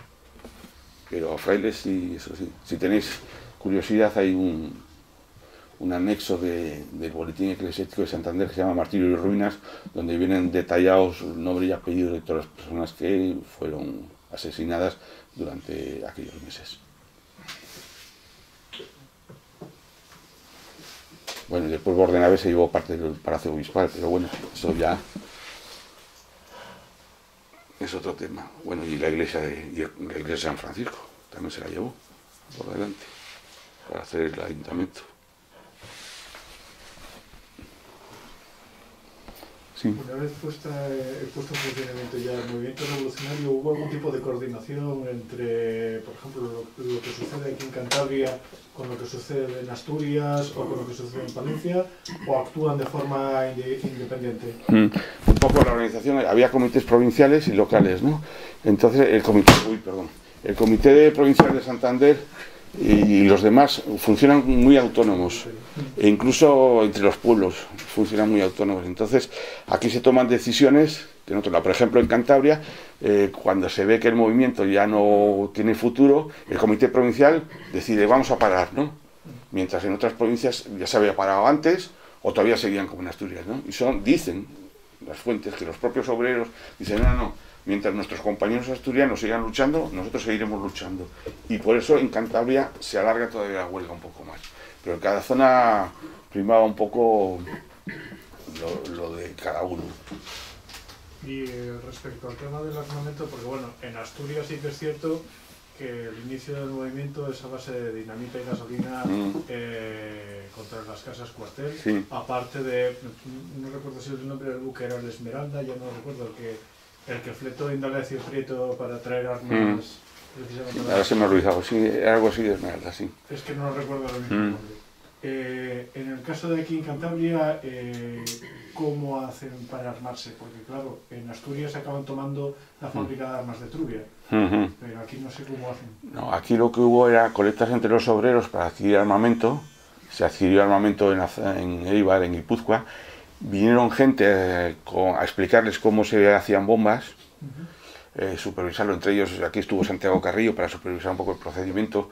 Pero a frailes sí, eso sí. Si tenéis curiosidad, hay un, un anexo de, del Boletín Eclesiástico de Santander que se llama Martirio y Ruinas, donde vienen detallados nombre y apellido de todas las personas que fueron asesinadas durante aquellos meses. Bueno, y después Bordenave se llevó parte del Palacio Obispal, pero bueno, eso ya es otro tema. Bueno, y la iglesia de, la iglesia de San Francisco también se la llevó por delante para hacer el ayuntamiento. Sí. Una vez puesta, eh, puesto en funcionamiento ya el movimiento revolucionario, ¿hubo algún tipo de coordinación entre, por ejemplo, lo, lo, que sucede aquí en Cantabria con lo que sucede en Asturias o con lo que sucede en Palencia? ¿O actúan de forma inde independiente? Mm. Un poco la organización, había comités provinciales y locales, ¿no? Entonces, el comité, uy, perdón, el comité provincial de Santander y los demás funcionan muy autónomos e incluso entre los pueblos funcionan muy autónomos entonces aquí se toman decisiones que en otro lado, por ejemplo en Cantabria eh, cuando se ve que el movimiento ya no tiene futuro el comité provincial decide vamos a parar ¿no? mientras en otras provincias ya se había parado antes o todavía seguían como en Asturias ¿no? y son, dicen las fuentes que los propios obreros dicen no, no mientras nuestros compañeros asturianos sigan luchando, nosotros seguiremos luchando. Y por eso en Cantabria se alarga todavía la huelga un poco más. Pero en cada zona primaba un poco lo, lo de cada uno. Y eh, respecto al tema del armamento, porque bueno, en Asturias sí que es cierto que el inicio del movimiento es a base de dinamita y gasolina Mm. eh, contra las casas cuartel, Sí. aparte de, no recuerdo si el nombre del buque era el Esmeralda, ya no recuerdo, el que, el que fletó Indalecio Prieto para traer armas precisamente a la- Ahora se me ha olvidado, sí, era algo así de esmeralda, sí. Es que no recuerdo ahora mismo Mm. Eh, en el caso de aquí en Cantabria, eh, ¿cómo hacen para armarse? Porque claro, en Asturias acaban tomando Mm. la fábrica de armas de Trubia, pero aquí no sé cómo hacen. No, aquí lo que hubo era colectas entre los obreros para adquirir armamento. Se adquirió armamento en, en Eibar, en Guipúzcoa. Vinieron gente eh, con- a explicarles cómo se hacían bombas, eh, supervisarlo. Entre ellos, aquí estuvo Santiago Carrillo para supervisar un poco el procedimiento.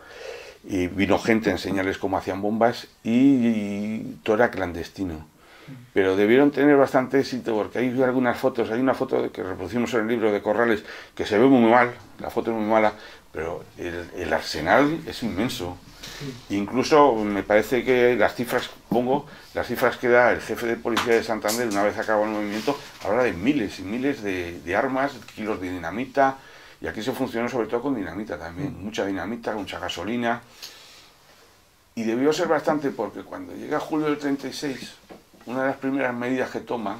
Y vino gente a enseñarles cómo hacían bombas y, y todo era clandestino. Pero debieron tener bastante éxito porque hay algunas fotos, hay una foto que reproducimos en el libro de Corrales que se ve muy mal, la foto es muy mala, pero el, el arsenal es inmenso. Incluso me parece que las cifras, pongo, las cifras que da el jefe de policía de Santander una vez acabado el movimiento, habla de miles y miles de, de armas, kilos de dinamita, y aquí se funcionó sobre todo con dinamita también, mucha dinamita, mucha gasolina. Y debió ser bastante porque cuando llega julio del 36, una de las primeras medidas que toman,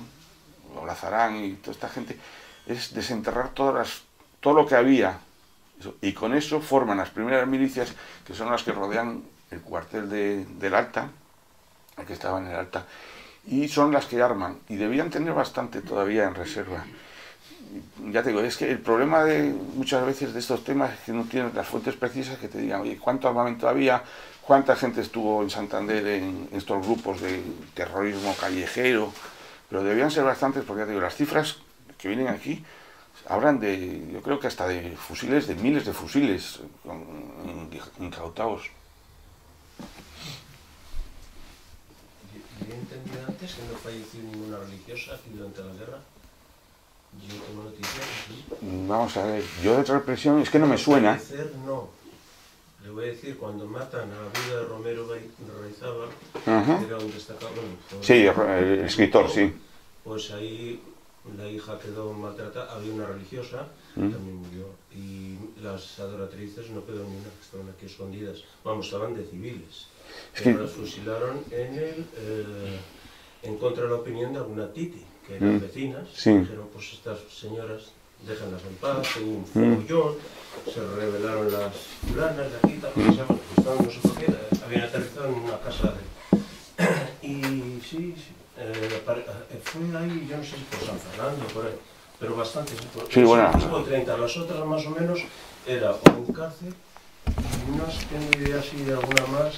Olazarán y toda esta gente, es desenterrar todas las, todo lo que había. Y con eso forman las primeras milicias, que son las que rodean el cuartel de, del Alta, que estaba en el Alta, y son las que arman. Y debían tener bastante todavía en reserva. Ya te digo, es que el problema de muchas veces de estos temas es que no tienes las fuentes precisas que te digan, oye, ¿cuánto armamento había? ¿Cuánta gente estuvo en Santander en estos grupos de terrorismo callejero? Pero debían ser bastantes porque ya te digo, las cifras que vienen aquí hablan de, yo creo que hasta de fusiles, de miles de fusiles incautados. Yo he entendido antes que no falleció ninguna religiosa aquí durante la guerra. Yo tengo noticias aquí. Vamos a ver, yo de represión es que no me suena. No. Le voy a decir, cuando matan a la viuda de Romero Reizábal, Ajá. era un destacado... bueno, Sí, el escritor, sí. Pues ahí la hija quedó maltratada, había una religiosa, Mm. también murió, y las adoratrices no quedó ni una, que estaban aquí escondidas. Vamos, estaban de civiles. Es Pero las fusilaron en el, eh, en contra de la opinión de alguna titi, que eran Mm. vecinas. Sí. Dijeron, pues estas señoras déjenlas en paz, hubo un follón, se revelaron las fulanas de aquí, que estaban, no sé por qué, eh, habían aterrizado en una casa de... Y sí, sí, eh, eh, fue ahí, yo no sé si por San Fernando, por ahí, pero bastante. sí, bueno. Hubo 30, las otras más o menos era o en cárcel, y no tengo idea si de alguna más.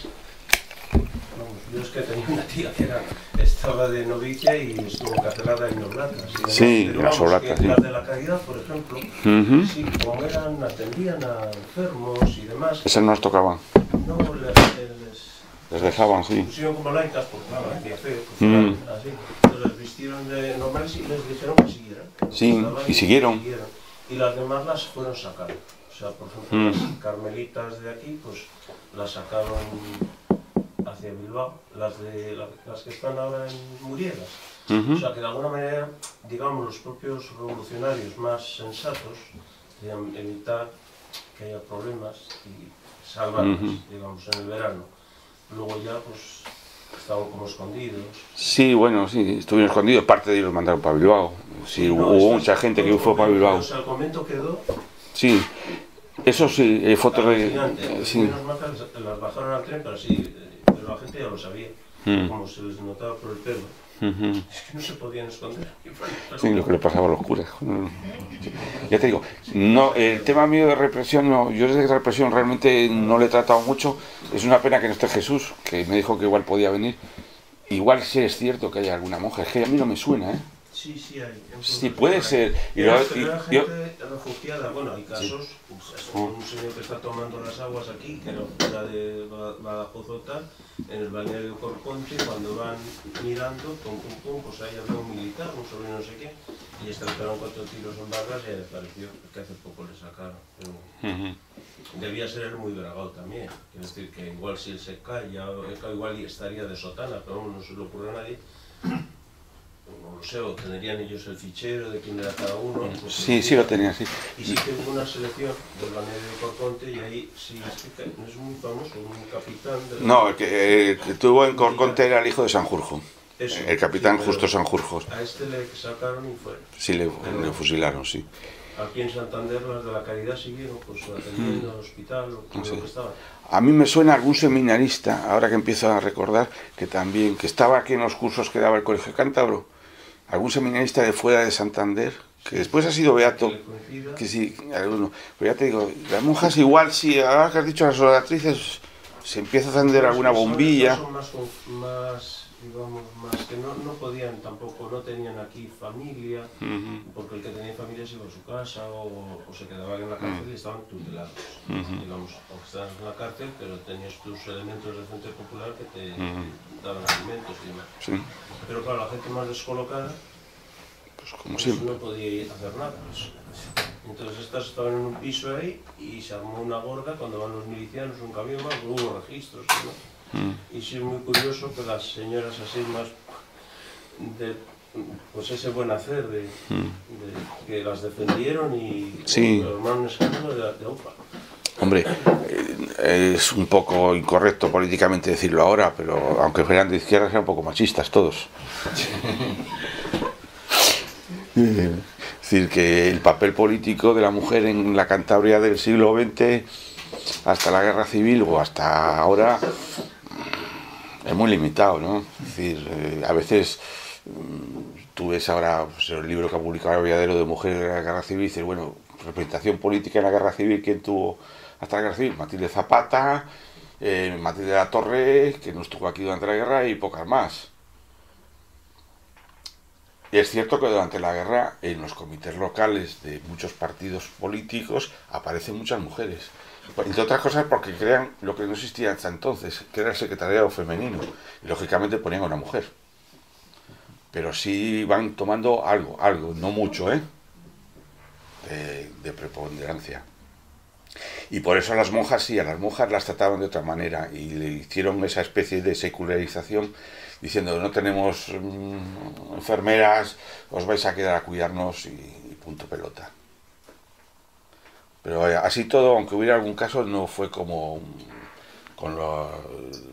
Vamos, yo es que tenía una tía que era, estaba de novicia y estuvo encarcelada en demás, Sí, en las Oblatas, sí. Las de la caridad, por ejemplo, Ujú. sí, como eran, atendían a enfermos y demás, Esas no nos tocaban. no les, les Les dejaban, sí. pusieron como laicas, porque claro, hacía feo, pues, Mm. así. Entonces les vistieron de normales y les dijeron que siguieran. que Sí, estaban y siguieron. Y las demás las fueron sacando. O sea, por ejemplo, Mm. las carmelitas de aquí, pues las sacaron hacia Bilbao, las, de, la- las que están ahora en Muriegas. Ujú. O sea, que de alguna manera, digamos, los propios revolucionarios más sensatos querían evitar que haya problemas y salvarlas, Ujú. digamos, en el verano. Luego ya, pues, estaban como escondidos. Sí, bueno, sí, estuvieron escondidos. Parte de ellos mandaron para Bilbao. Sí, No, hubo mucha gente que fue para Bilbao. O sea, el convento quedó Sí, eso sí, hay fotos de. alucinante. Sí. Las bajaron al tren, pero sí, eh, pero la gente ya lo sabía. Mm. Como se les notaba por el pelo. Es que no se podían esconder. Sí, lo que le pasaba a los curas. Ya te digo, no, el tema mío de represión, no, yo desde represión realmente no le he tratado mucho. Es una pena que no esté Jesús, que me dijo que igual podía venir. Igual sí es cierto que hay alguna monja, es que a mí no me suena, ¿eh? Sí, sí hay. Sí, puede ser. Y pero y- era yo- gente refugiada. Bueno, hay casos. pues, eso, Oh. Un señor que está tomando las aguas aquí, que era fuera de Ba- Badajoz o tal, en el balneario de Corponte, cuando van mirando, pum, pum, pum, pues ahí había un militar, un sobrino no sé qué, y estamparon cuatro tiros en barras y desapareció, que hace poco le sacaron. Pero debía ser él muy dragado también. Quiero decir que igual si él se cae, ya, igual estaría de sotana, pero no se le ocurre a nadie. No lo sé, o tendrían ellos el fichero de quién era cada uno. pues, Sí, sí lo tenía, sí. Y sí que hubo una selección del balneario de Corconte y ahí sí es que no es muy famoso, un capitán de No, el que, el que tuvo en Corconte era el hijo de Sanjurjo. Eso, El capitán sí, Justo Sanjurjo. A este le sacaron y fue. Sí, le, le fusilaron, sí. Aquí en Santander las de la Caridad siguieron pues atendiendo al hospital o sí. lo que estaban. A mí me suena algún seminarista, ahora que empiezo a recordar, que también, que estaba aquí en los cursos que daba el Colegio Cántabro, algún seminarista de fuera de Santander, que después ha sido beato, Que sí, alguno. Pero ya te digo, las monjas igual, sí, ahora que has dicho las oratrices, se empieza a encender alguna bombilla. Más, más, digamos, más que no, no podían tampoco, no tenían aquí familia, porque el que tenía familia se iba a su casa o, o se quedaba en la cárcel y estaban tutelados. Digamos, aunque estabas en la cárcel, pero tenías tus elementos de frente popular que te daban alimentos y demás. Sí, Pero claro, la gente más descolocada pues como pues, siempre. no podía hacer nada. Entonces estas estaban en un piso ahí y se armó una gorda cuando van los milicianos, un camión más, hubo registros. ¿no? Mm. Y sí es muy curioso que las señoras así más de pues ese buen hacer de, de- que las defendieron y Mm. Sí. armaron un escándalo de, de UPA. Hombre, eh, es un poco incorrecto políticamente decirlo ahora, pero aunque fueran de izquierda, eran un poco machistas todos. Eh, Es decir, que el papel político de la mujer en la Cantabria del siglo XX, hasta la guerra civil o hasta ahora, es muy limitado, ¿no? Es decir, eh, a veces mm, tú ves ahora pues, el libro que ha publicado Aviadero de Mujeres de la Guerra Civil y dices, bueno, representación política en la Guerra Civil, ¿quién tuvo hasta la Guerra Civil? Matilde Zapata, eh, Matilde de la Torre, que no estuvo aquí durante la guerra, y pocas más. Y es cierto que durante la guerra en los comités locales de muchos partidos políticos aparecen muchas mujeres. Entre otras cosas porque crean lo que no existía hasta entonces, que era el secretariado femenino. Y lógicamente ponían a una mujer. Pero sí van tomando algo, algo, no mucho, ¿eh? De, de preponderancia. Y por eso a las monjas sí, a las monjas las trataban de otra manera y le hicieron esa especie de secularización diciendo no tenemos mm, enfermeras, os vais a quedar a cuidarnos y punto pelota. Pero así todo, aunque hubiera algún caso, no fue como con lo,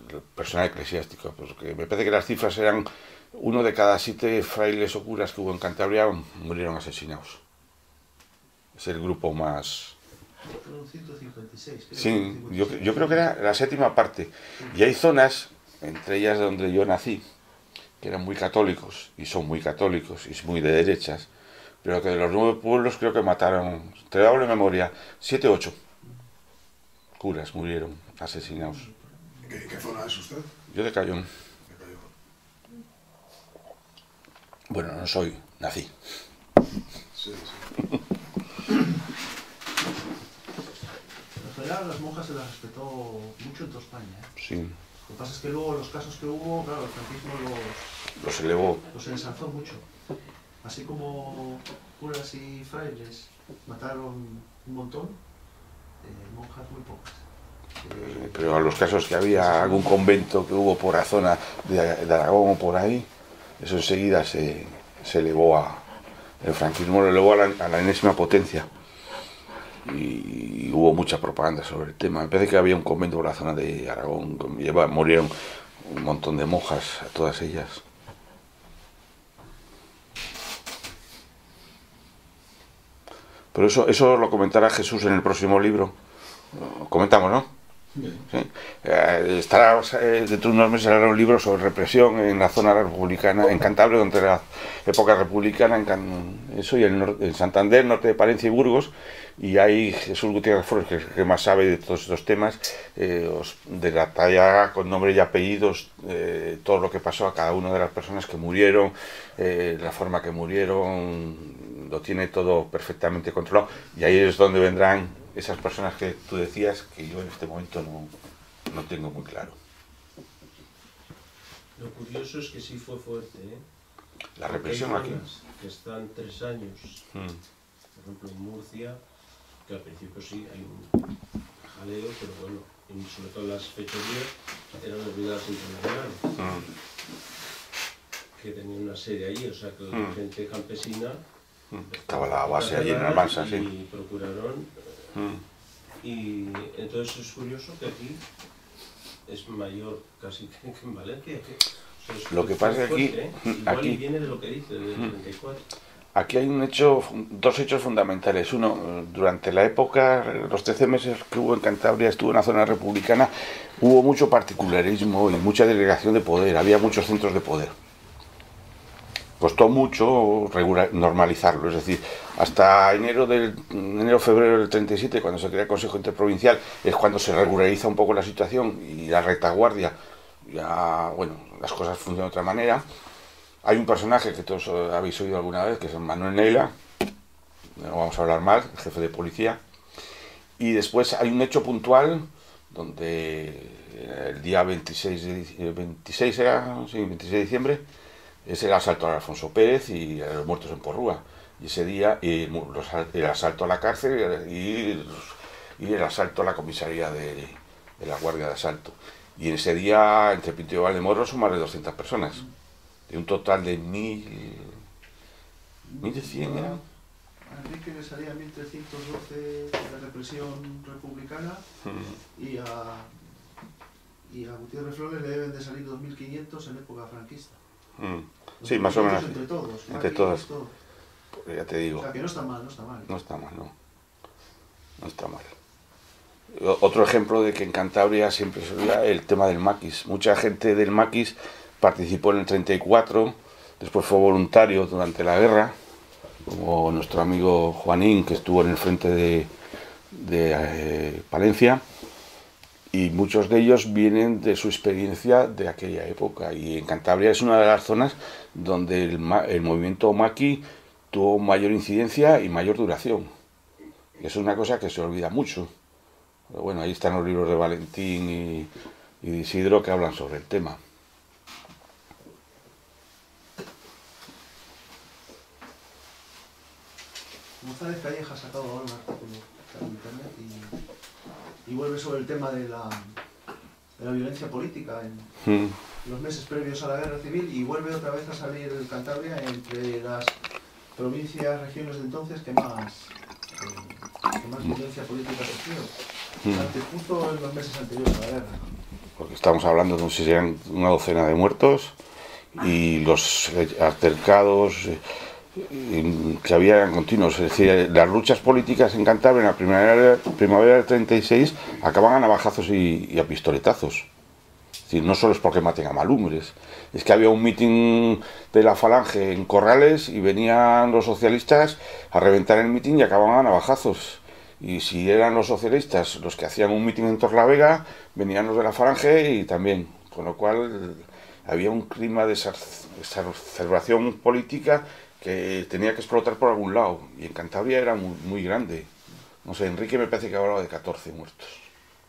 el personal eclesiástico, porque me parece que las cifras eran uno de cada siete frailes o curas que hubo en Cantabria murieron asesinados. Es el grupo más... Fueron 156, creo. Sí, yo, 156. yo creo que era la séptima parte. Y hay zonas, entre ellas donde yo nací, que eran muy católicos, y son muy católicos, y muy de derechas, pero que de los nueve pueblos creo que mataron, te hablo de memoria, siete o ocho curas murieron asesinados. ¿Qué, qué zona es usted? Yo de Cayón, De bueno, no soy, nací. Sí, sí. En general, las monjas se las respetó mucho en toda España. ¿eh? Sí, Lo que pasa es que luego los casos que hubo, claro, el franquismo los, los elevó. los ensalzó mucho. Así como curas y frailes mataron un montón, eh, monjas muy pocas. Eh, Pero a los casos que había algún convento que hubo por la zona de, Aragón o por ahí, eso enseguida se, se elevó a. El franquismo lo elevó a la, enésima potencia. Y, hubo mucha propaganda sobre el tema. Me parece que había un convento por la zona de Aragón, lleva- murieron un montón de monjas, todas ellas. Pero eso, eso lo comentará Jesús en el próximo libro. Lo comentamos, ¿no? Sí. Eh, estará eh, dentro de unos meses hará un libro sobre represión en la zona republicana, en Cantabria, durante la época republicana, en, Can- eso y en, en Santander, norte de Palencia y Burgos. Y ahí Jesús Gutiérrez Flores, que, que más sabe de todos estos temas, eh, os detallará con nombre y apellidos eh, todo lo que pasó a cada una de las personas que murieron, eh, la forma que murieron, lo tiene todo perfectamente controlado. Y ahí es donde vendrán esas personas que tú decías que yo en este momento no, no tengo muy claro. Lo curioso es que sí fue fuerte, ¿eh? La represión hay aquí. Que están tres años, Mm, por ejemplo en Murcia, que al principio sí hay un jaleo, pero bueno, y sobre todo las fechorías eran olvidadas internacionales, mm, que tenían una sede allí, o sea que la Mm. gente campesina. Estaba la base allí en Almansa, sí. y procuraron Mm. y entonces es curioso que aquí es mayor casi que en Valencia. que- o sea, es Lo que pasa es que aquí- fuerte, ¿eh? Aquí- viene de lo que dice, del Mm. 34. Aquí hay un hecho, dos hechos fundamentales. Uno, durante la época, los 13 meses que hubo en Cantabria, estuvo en la zona republicana, hubo mucho particularismo y mucha delegación de poder, había muchos centros de poder. Costó mucho regular- normalizarlo, es decir, hasta enero del enero febrero del 37, cuando se crea el Consejo Interprovincial, es cuando se regulariza un poco la situación y la retaguardia, ya, bueno, las cosas funcionan de otra manera. Hay un personaje que todos habéis oído alguna vez, que es Manuel Neila, no vamos a hablar el jefe de policía. Y después hay un hecho puntual donde el día 26 de, dic- eh, 26 era, sí, 26 de diciembre, es el asalto a Alfonso Pérez y a los muertos en Porrúa. Y ese día, el asalto a la cárcel y, el asalto a la comisaría de, la Guardia de Asalto. Y en ese día, entre Pinto y Valdemoro, son más de 200 personas de un total de mil... ¿Mil cien era? A Enrique le salía 1312 de represión republicana y a, y a Gutiérrez Flores le deben de salir 2500 en época franquista. Mm. Sí, más o 2500 menos. Entre todos. Entre máquinas, todas. todo. Pues ya te O digo, sea que no está mal, no está mal. no está mal, no. No está mal. O- Otro ejemplo de que en Cantabria siempre se olvida el tema del maquis. Mucha gente del maquis participó en el 34, después fue voluntario durante la guerra, como nuestro amigo Juanín, que estuvo en el frente de, de eh, Palencia, y muchos de ellos vienen de su experiencia de aquella época. Y en Cantabria es una de las zonas donde el, movimiento maqui tuvo mayor incidencia y mayor duración. Eso es una cosa que se olvida mucho. Pero bueno, ahí están los libros de Valentín y, y de Isidro que hablan sobre el tema. González Calleja sacado ahora internet y vuelve sobre el tema de la, de la violencia política en Mm, los meses previos a la guerra civil y vuelve otra vez a salir el Cantabria entre las provincias, regiones de entonces que más, eh, que más violencia política sufrió. mm. Justo en los meses anteriores a la guerra. Porque estamos hablando de si serían una docena de muertos y los eh, altercados, eh, que había continuos. Es decir, las luchas políticas en Cantabria en la primavera, primavera del 36 acaban a navajazos y, y a pistoletazos. Es decir, no solo es porque maten a malumbres, es que había un mitin de la falange en Corrales y venían los socialistas a reventar el mitin y acababan a navajazos. Y si eran los socialistas los que hacían un mitin en Torlavega, venían los de la falange y también. Con lo cual había un clima de exac- exacerbación política que tenía que explotar por algún lado. Y en Cantabria era muy, muy grande. No sé, Enrique me parece que hablaba de 14 muertos.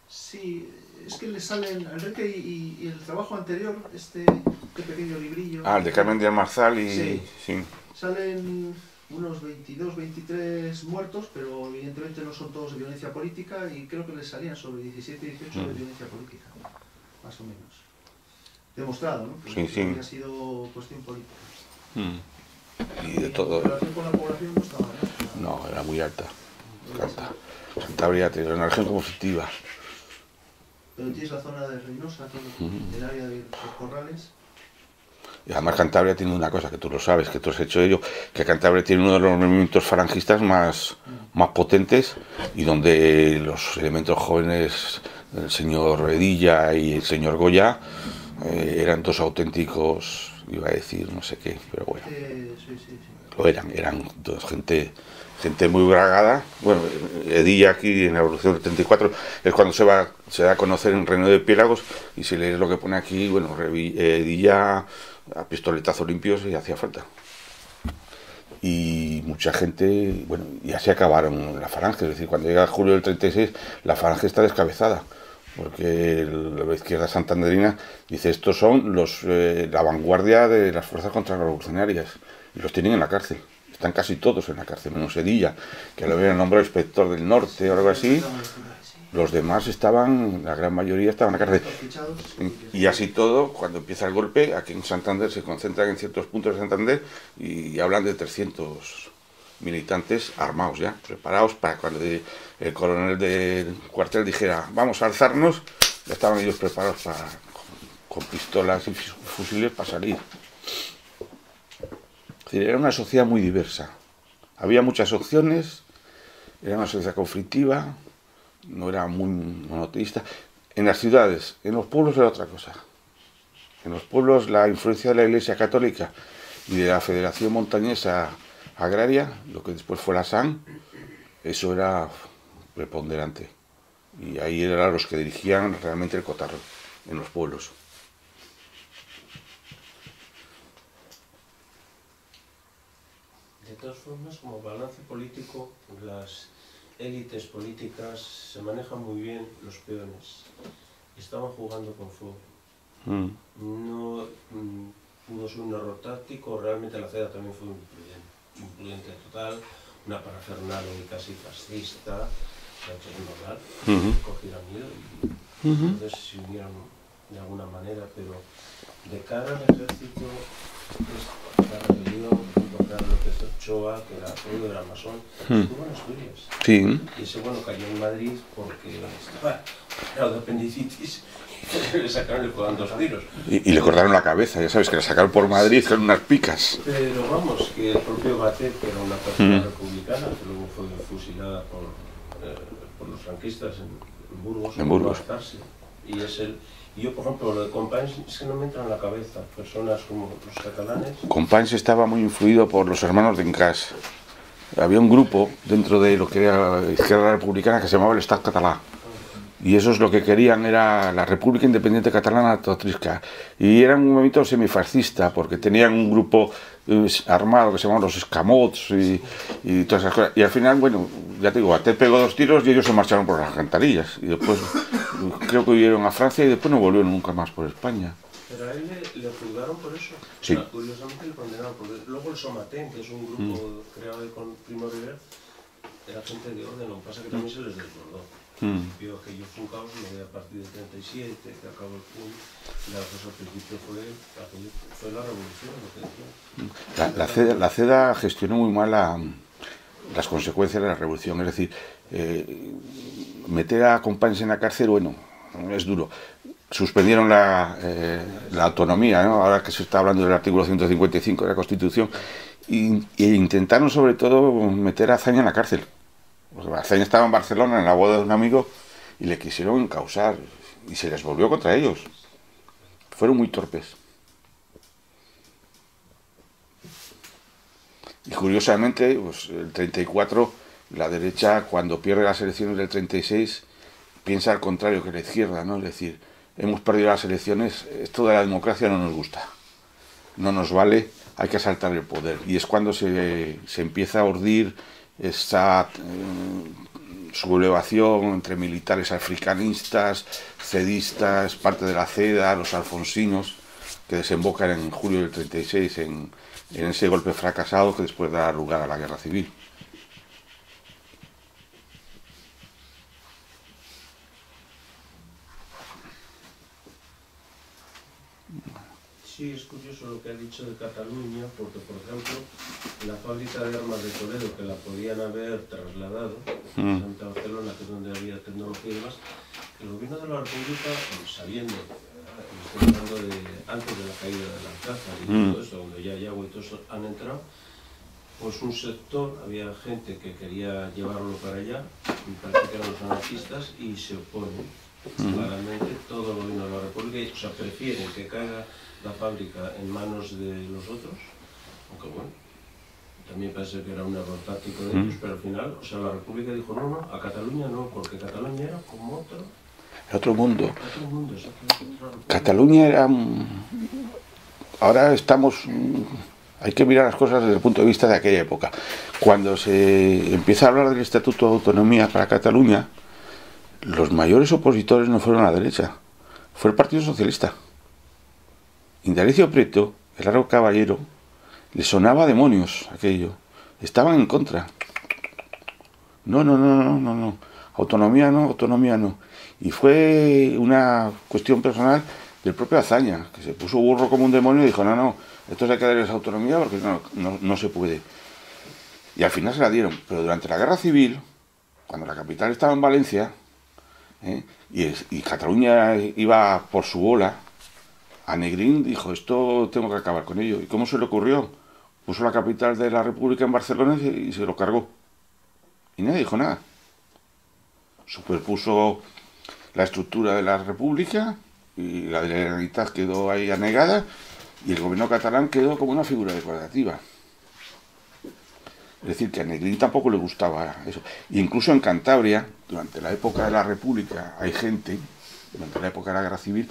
Sí, es que le salen, Enrique y, y el trabajo anterior, este, este pequeño librillo. Ah, el de Carmen de Almarzal y... Sí. sí. Salen unos 22, 23 muertos, pero evidentemente no son todos de violencia política y creo que les salían sobre 17, 18 de Mm. violencia política, más o menos. Demostrado, ¿no? Que Sí, sí. había sido cuestión política. Mm. Y de todo. No era muy alta. Canta. Cantabria tiene una región conflictiva. Pero tienes la zona de Reynosa, el área de los corrales. Y además Cantabria tiene una cosa que tú lo sabes, que tú has hecho ello, que Cantabria tiene uno de los movimientos falangistas más, más potentes y donde los elementos jóvenes, el señor Edilla y el señor Goya, eh, eran dos auténticos, iba a decir no sé qué, pero bueno, Eh, sí, sí, sí. lo eran, eran dos gente gente muy bragada. Bueno, Edilla aquí en la Revolución del 34 es cuando se va se da a conocer en Reino de Piélagos y si lees lo que pone aquí, bueno, Edilla a pistoletazos limpios y hacía falta. Y mucha gente, bueno, y así acabaron la falange, es decir, cuando llega julio del 36 la falange está descabezada. Porque la izquierda santanderina dice estos son los eh, la vanguardia de las fuerzas contrarrevolucionarias y los tienen en la cárcel. Están casi todos en la cárcel, menos Edilla, que lo habían nombrado inspector del norte o algo así. Los demás estaban, la gran mayoría estaban en la cárcel. Y así todo, cuando empieza el golpe, aquí en Santander se concentran en ciertos puntos de Santander y hablan de 300 militantes armados ya, preparados para cuando el el coronel del cuartel dijera vamos a alzarnos, ya estaban ellos preparados para, con, con pistolas y fus- fusiles para salir. Era una sociedad muy diversa. Había muchas opciones, era una sociedad conflictiva, no era muy monoteísta. En las ciudades, en los pueblos era otra cosa. En los pueblos la influencia de la Iglesia Católica y de la Federación Montañesa Agraria, lo que después fue la SAN, eso era preponderante. Y ahí eran los que dirigían realmente el cotarro, en los pueblos. De todas formas, como balance político, las élites políticas se manejan muy bien los peones. Estaban jugando con fuego. Mm. No mm, pudo ser un error táctico, realmente la CEDA también fue imprudente, imprudente total, una parafernalia casi fascista, que es normal, Ujú. cogieron miedo y entonces se unieron de alguna manera, pero de cara al ejército, es la rebelión, junto a López Ochoa, que era todo era masón, Hmm. estuvo en Asturias. Sí, Y ese bueno cayó en Madrid porque estaba de apendicitis le sacaron y le fueron dos tiros. y, y le cortaron la cabeza, ya sabes que la sacaron por Madrid con unas picas. Pero vamos, que el propio Batet, que era una persona Mm. republicana, que luego fue fusilada por, eh, por los franquistas en, en Burgos, En Burgos. Y es el. Yo, por ejemplo, lo de Companys es que no me entra en la cabeza. Personas como los catalanes. Companys estaba muy influido por los hermanos de Encas. Había un grupo dentro de lo que era la izquierda republicana que se llamaba el Estado catalán. Y esos lo que querían era la República Independiente Catalana Totrisca. Y era un movimiento semifascista porque tenían un grupo eh, armado que se llamaban los Escamots y, y todas esas cosas. Y al final, bueno, ya te digo, Ate pegó dos tiros y ellos se marcharon por las alcantarillas. Y después creo que huyeron a Francia y después no volvieron nunca más por España. Pero a él le, le juzgaron por eso. Sí. O sea, curiosamente le condenaron. Porque luego el Somatén, que es un grupo creado ahí con Primo Rivera, era gente de orden. Lo que pasa es que también se les desbordó. Mm. Vio aquello fue un caos, lo ve a partir del 37, que acabó el PUN, y la cosa al principio fue, aquello fue la revolución, lo que decía. La, la CEDA, la CEDA gestionó muy mal la- las consecuencias de la revolución. Es decir, eh, meter a Companys en la cárcel, bueno, es duro. Suspendieron la, eh, la autonomía, ¿no? ahora que se está hablando del artículo 155 de la Constitución, y, y intentaron sobre todo meter a Azaña en la cárcel. Porque estaba en Barcelona en la boda de un amigo y le quisieron encausar y se les volvió contra ellos. Fueron muy torpes. Y curiosamente, pues, el 34, la derecha, cuando pierde las elecciones del 36, piensa al contrario que la izquierda, ¿no? Es decir, hemos perdido las elecciones, esto de la democracia no nos gusta, no nos vale, hay que asaltar el poder. Y es cuando se, se empieza a urdir esa eh, sublevación entre militares africanistas, cedistas, parte de la CEDA, los alfonsinos, que desembocan en julio del 36 en, en ese golpe fracasado que después da lugar a la guerra civil. Sí, es curioso lo que ha dicho de Cataluña, porque, por ejemplo, la fábrica de armas de Toledo, que la podían haber trasladado a Mm. Santa Barcelona, que es donde había tecnología y demás, el gobierno de la República, pues, sabiendo, estoy hablando de antes de la caída de las casas y Mm. todo eso, donde ya Yagua y todo eso han entrado, pues un sector, había gente que quería llevarlo para allá, y parece que eran los anarquistas, y se oponen claramente todo el gobierno de la República, o sea, prefieren que caiga la fábrica en manos de los otros, aunque bueno, también parece que era un error táctico de ellos, pero al final, o sea, la República dijo no, no, a Cataluña no, porque Cataluña era como otro, Otro mundo. otro mundo. Cataluña era... mm, Ahora estamos... mm, Hay que mirar las cosas desde el punto de vista de aquella época. Cuando se empieza a hablar del Estatuto de Autonomía para Cataluña, los mayores opositores no fueron la derecha, fue el Partido Socialista. Indalecio Prieto, el largo caballero, le sonaba a demonios aquello. Estaban en contra. No, no, no, no, no, no. Autonomía no, autonomía no. Y fue una cuestión personal del propio Azaña, que se puso burro como un demonio y dijo, no, no, esto hay que darles autonomía porque no, no, no se puede. Y al final se la dieron. Pero durante la guerra civil, cuando la capital estaba en Valencia, ¿eh? y Cataluña iba por su bola, a Negrín dijo, esto tengo que acabar con ello. ¿Y cómo se le ocurrió? Puso la capital de la República en Barcelona y se, lo cargó. Y nadie dijo nada. Superpuso la estructura de la República y la Generalitat quedó ahí anegada y el gobierno catalán quedó como una figura decorativa. Es decir, que a Negrín tampoco le gustaba eso. Incluso en Cantabria, durante la época de la República, hay gente, durante la época de la Guerra Civil,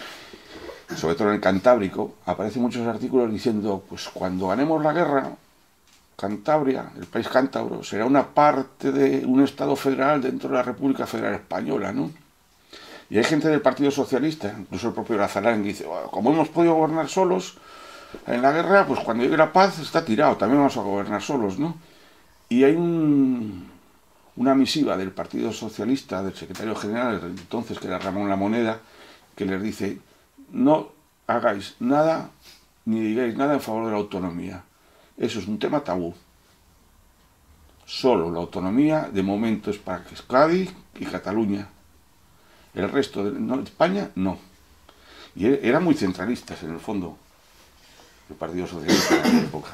sobre todo en el Cantábrico, aparecen muchos artículos diciendo, pues cuando ganemos la guerra, Cantabria, el país cántabro, será una parte de un Estado federal dentro de la República Federal Española, ¿no? Y hay gente del Partido Socialista, incluso el propio Lazarán, que dice, "Bueno, como hemos podido gobernar solos en la guerra, pues cuando llegue la paz está tirado, también vamos a gobernar solos, ¿no? Y hay un- una misiva del Partido Socialista, del secretario general entonces, que era Ramón La Moneda, que les dice, no hagáis nada ni digáis nada en favor de la autonomía. Eso es un tema tabú. Solo la autonomía de momento es para Cádiz y Cataluña. El resto de no, España no. Y e- eran muy centralistas en el fondo, el Partido Socialista en aquella época.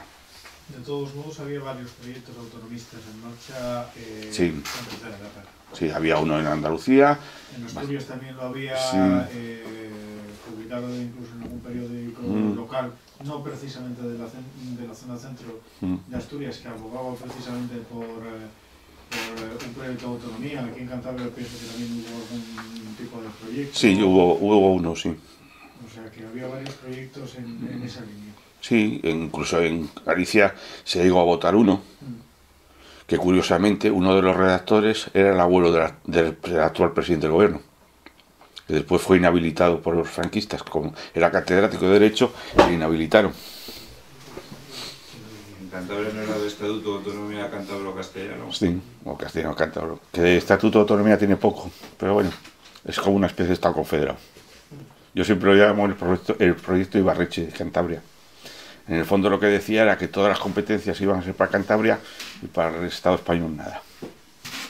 De todos modos, había varios proyectos autonomistas en marcha eh, Sí. antes de la guerra. Sí, había uno en Andalucía, En Asturias también lo había Sí. eh, publicado incluso en algún periódico Mm. local, no precisamente de la, de la zona centro Mm. de Asturias, que abogaba precisamente por, eh, por eh, un proyecto de autonomía. Aquí en Cantabria pienso que también hubo algún tipo de proyecto. sí, hubo, hubo uno, sí. O sea, que había varios proyectos en, en esa línea. Sí, incluso en Galicia se llegó a votar uno, que curiosamente uno de los redactores era el abuelo de la- del, del actual presidente del gobierno, que después fue inhabilitado por los franquistas, como era catedrático de Derecho, le inhabilitaron. Cantabria no era de Estatuto de Autonomía Cantabro-Castellano. Sí, o castellano cántabro, que de estatuto de autonomía tiene poco, pero bueno, es como una especie de Estado confederado. Yo siempre lo llamo el proyecto, el proyecto Ibarreche de Cantabria. En el fondo lo que decía era que todas las competencias iban a ser para Cantabria y para el Estado español nada.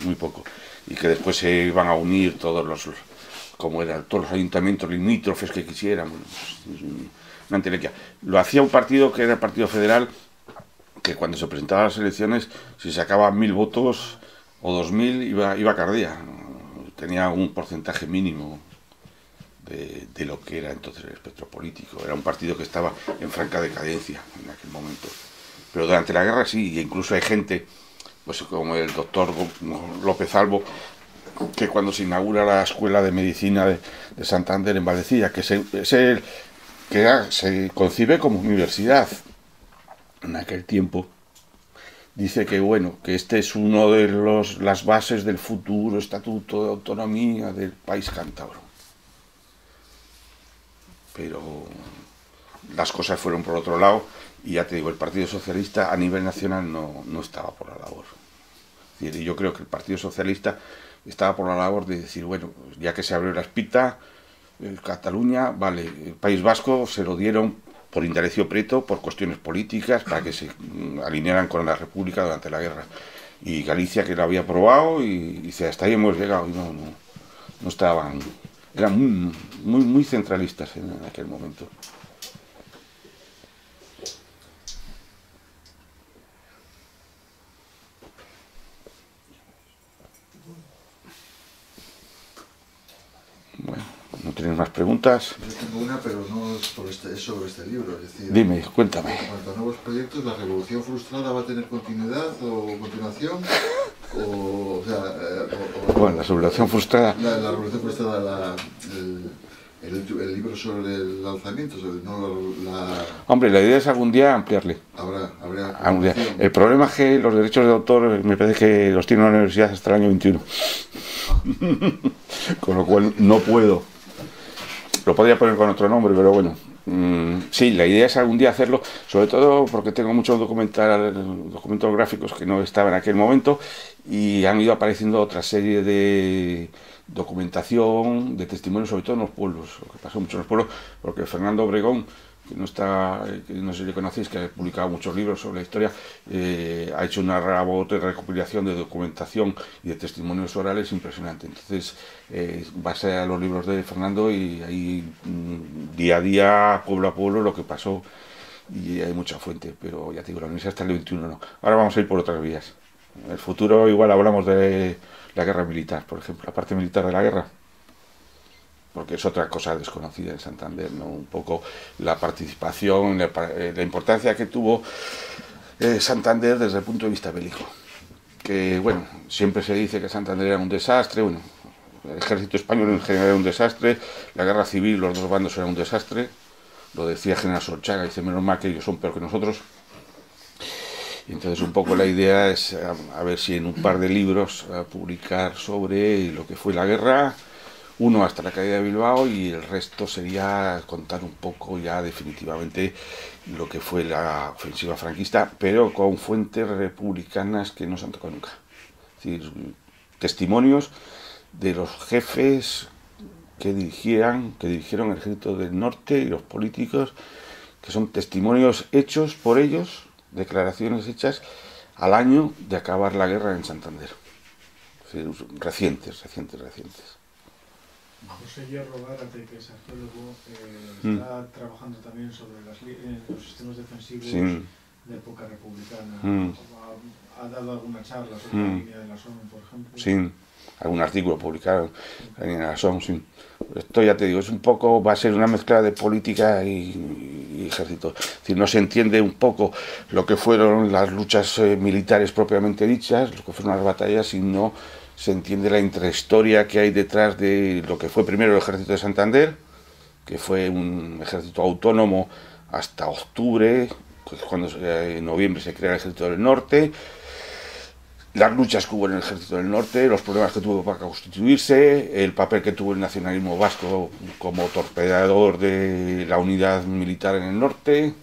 Muy poco. Y que después se iban a unir todos los, como eran, todos los ayuntamientos limítrofes que quisieran. Bueno, pues, es un- una. Lo hacía un partido que era el Partido Federal, que cuando se presentaban las elecciones, si sacaban mil votos o dos mil, iba, iba Cardía. Tenía un porcentaje mínimo de, de lo que era entonces el espectro político. Era un partido que estaba en franca decadencia en aquel momento. Pero durante la guerra sí, e incluso hay gente, pues como el doctor López Albo, que cuando se inaugura la Escuela de Medicina de, de Santander en Valdecilla, que, se, es el, que se concibe como universidad en aquel tiempo, dice que bueno, que este es uno de los, las bases del futuro estatuto de autonomía del país cántabro. Pero las cosas fueron por otro lado y ya te digo, el Partido Socialista a nivel nacional no, no estaba por la labor. Decir, yo creo que el Partido Socialista estaba por la labor de decir, bueno, ya que se abrió la espita, eh, Cataluña, vale, el País Vasco se lo dieron por Indalecio Prieto, por cuestiones políticas, para que se mm, alinearan con la República durante la guerra. Y Galicia, que lo había aprobado, y dice, hasta ahí hemos llegado, y no, no, no estaban, eran muy, muy centralistas en aquel momento. Bueno, más preguntas. Yo tengo una, pero no es, por este, es sobre este libro. Es decir, Dime, cuéntame. En cuanto a nuevos proyectos, ¿la revolución frustrada va a tener continuidad o continuación? O, o sea, eh, o- Bueno, la sublevación frustrada. La, la revolución frustrada, la, el, el, el libro sobre el lanzamiento, sobre no la, Hombre, la idea es algún día ampliarle. habrá, habrá Algún día. continuación. El problema es que los derechos de autor me parece que los tiene la universidad hasta el año 21. con lo cual no puedo. Lo podría poner con otro nombre, pero bueno. Mm, sí, la idea es algún día hacerlo, sobre todo porque tengo muchos documental, documentos gráficos que no estaban en aquel momento y han ido apareciendo otra serie de documentación, de testimonios, sobre todo en los pueblos, lo que pasó mucho en los pueblos, porque Fernando Obregón, no está, no sé si le conocéis, que ha publicado muchos libros sobre la historia, eh, ha hecho una recopilación de documentación y de testimonios orales impresionante. Entonces, eh, a los libros de Fernando y ahí mm, día a día, pueblo a pueblo, lo que pasó y hay mucha fuente, pero ya te digo, la universidad hasta el 21 no. Ahora vamos a ir por otras vías. En el futuro igual hablamos de la guerra militar, por ejemplo, la parte militar de la guerra porque es otra cosa desconocida en Santander, ¿no? Un poco la participación, la, eh, importancia que tuvo eh, Santander desde el punto de vista bélico. Que, bueno, siempre se dice que Santander era un desastre, bueno, el ejército español en general era un desastre, la guerra civil, los dos bandos eran un desastre, lo decía General Sorchaga, dice, menos mal que ellos son peor que nosotros. Y entonces un poco la idea es a, a ver si en un par de libros a publicar sobre lo que fue la guerra, uno hasta la caída de Bilbao y el resto sería contar un poco ya definitivamente lo que fue la ofensiva franquista, pero con fuentes republicanas que no se han tocado nunca. Es decir, testimonios de los jefes que dirigían, que dirigieron el ejército del norte y los políticos, que son testimonios hechos por ellos, declaraciones hechas al año de acabar la guerra en Santander. Recientes, recientes, recientes. José Hierro Gárate, que es arqueólogo, eh, Mm. está trabajando también sobre las los sistemas defensivos Sí. de época republicana. Mm. Ha, ha dado alguna charla sobre Mm. la línea de la zona, por ejemplo. Sí, algún artículo publicado en la SOM, sí. Esto ya te digo, es un poco, va a ser una mezcla de política y, y ejército. Es decir, no se entiende un poco lo que fueron las luchas eh, militares propiamente dichas, lo que fueron las batallas, y no se entiende la intrahistoria que hay detrás de lo que fue primero el ejército de Santander, que fue un ejército autónomo hasta octubre, que es cuando se- en noviembre se crea el ejército del norte, las luchas que hubo en el ejército del norte, los problemas que tuvo para constituirse, el papel que tuvo el nacionalismo vasco como torpedador de la unidad militar en el norte,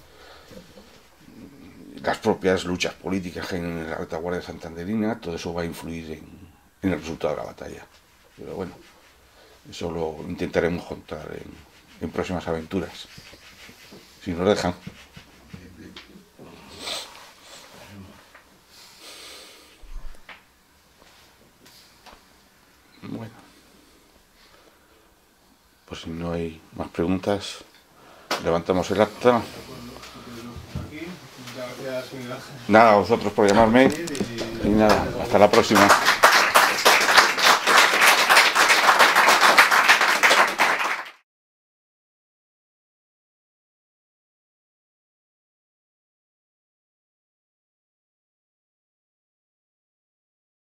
las propias luchas políticas en la retaguardia santanderina, todo eso va a influir en, en el resultado de la batalla. Pero bueno, eso lo intentaremos contar en, próximas aventuras, si nos dejan. Bueno. Pues si no hay más preguntas, levantamos el acta. Nada, a vosotros por llamarme. Y nada, hasta la próxima.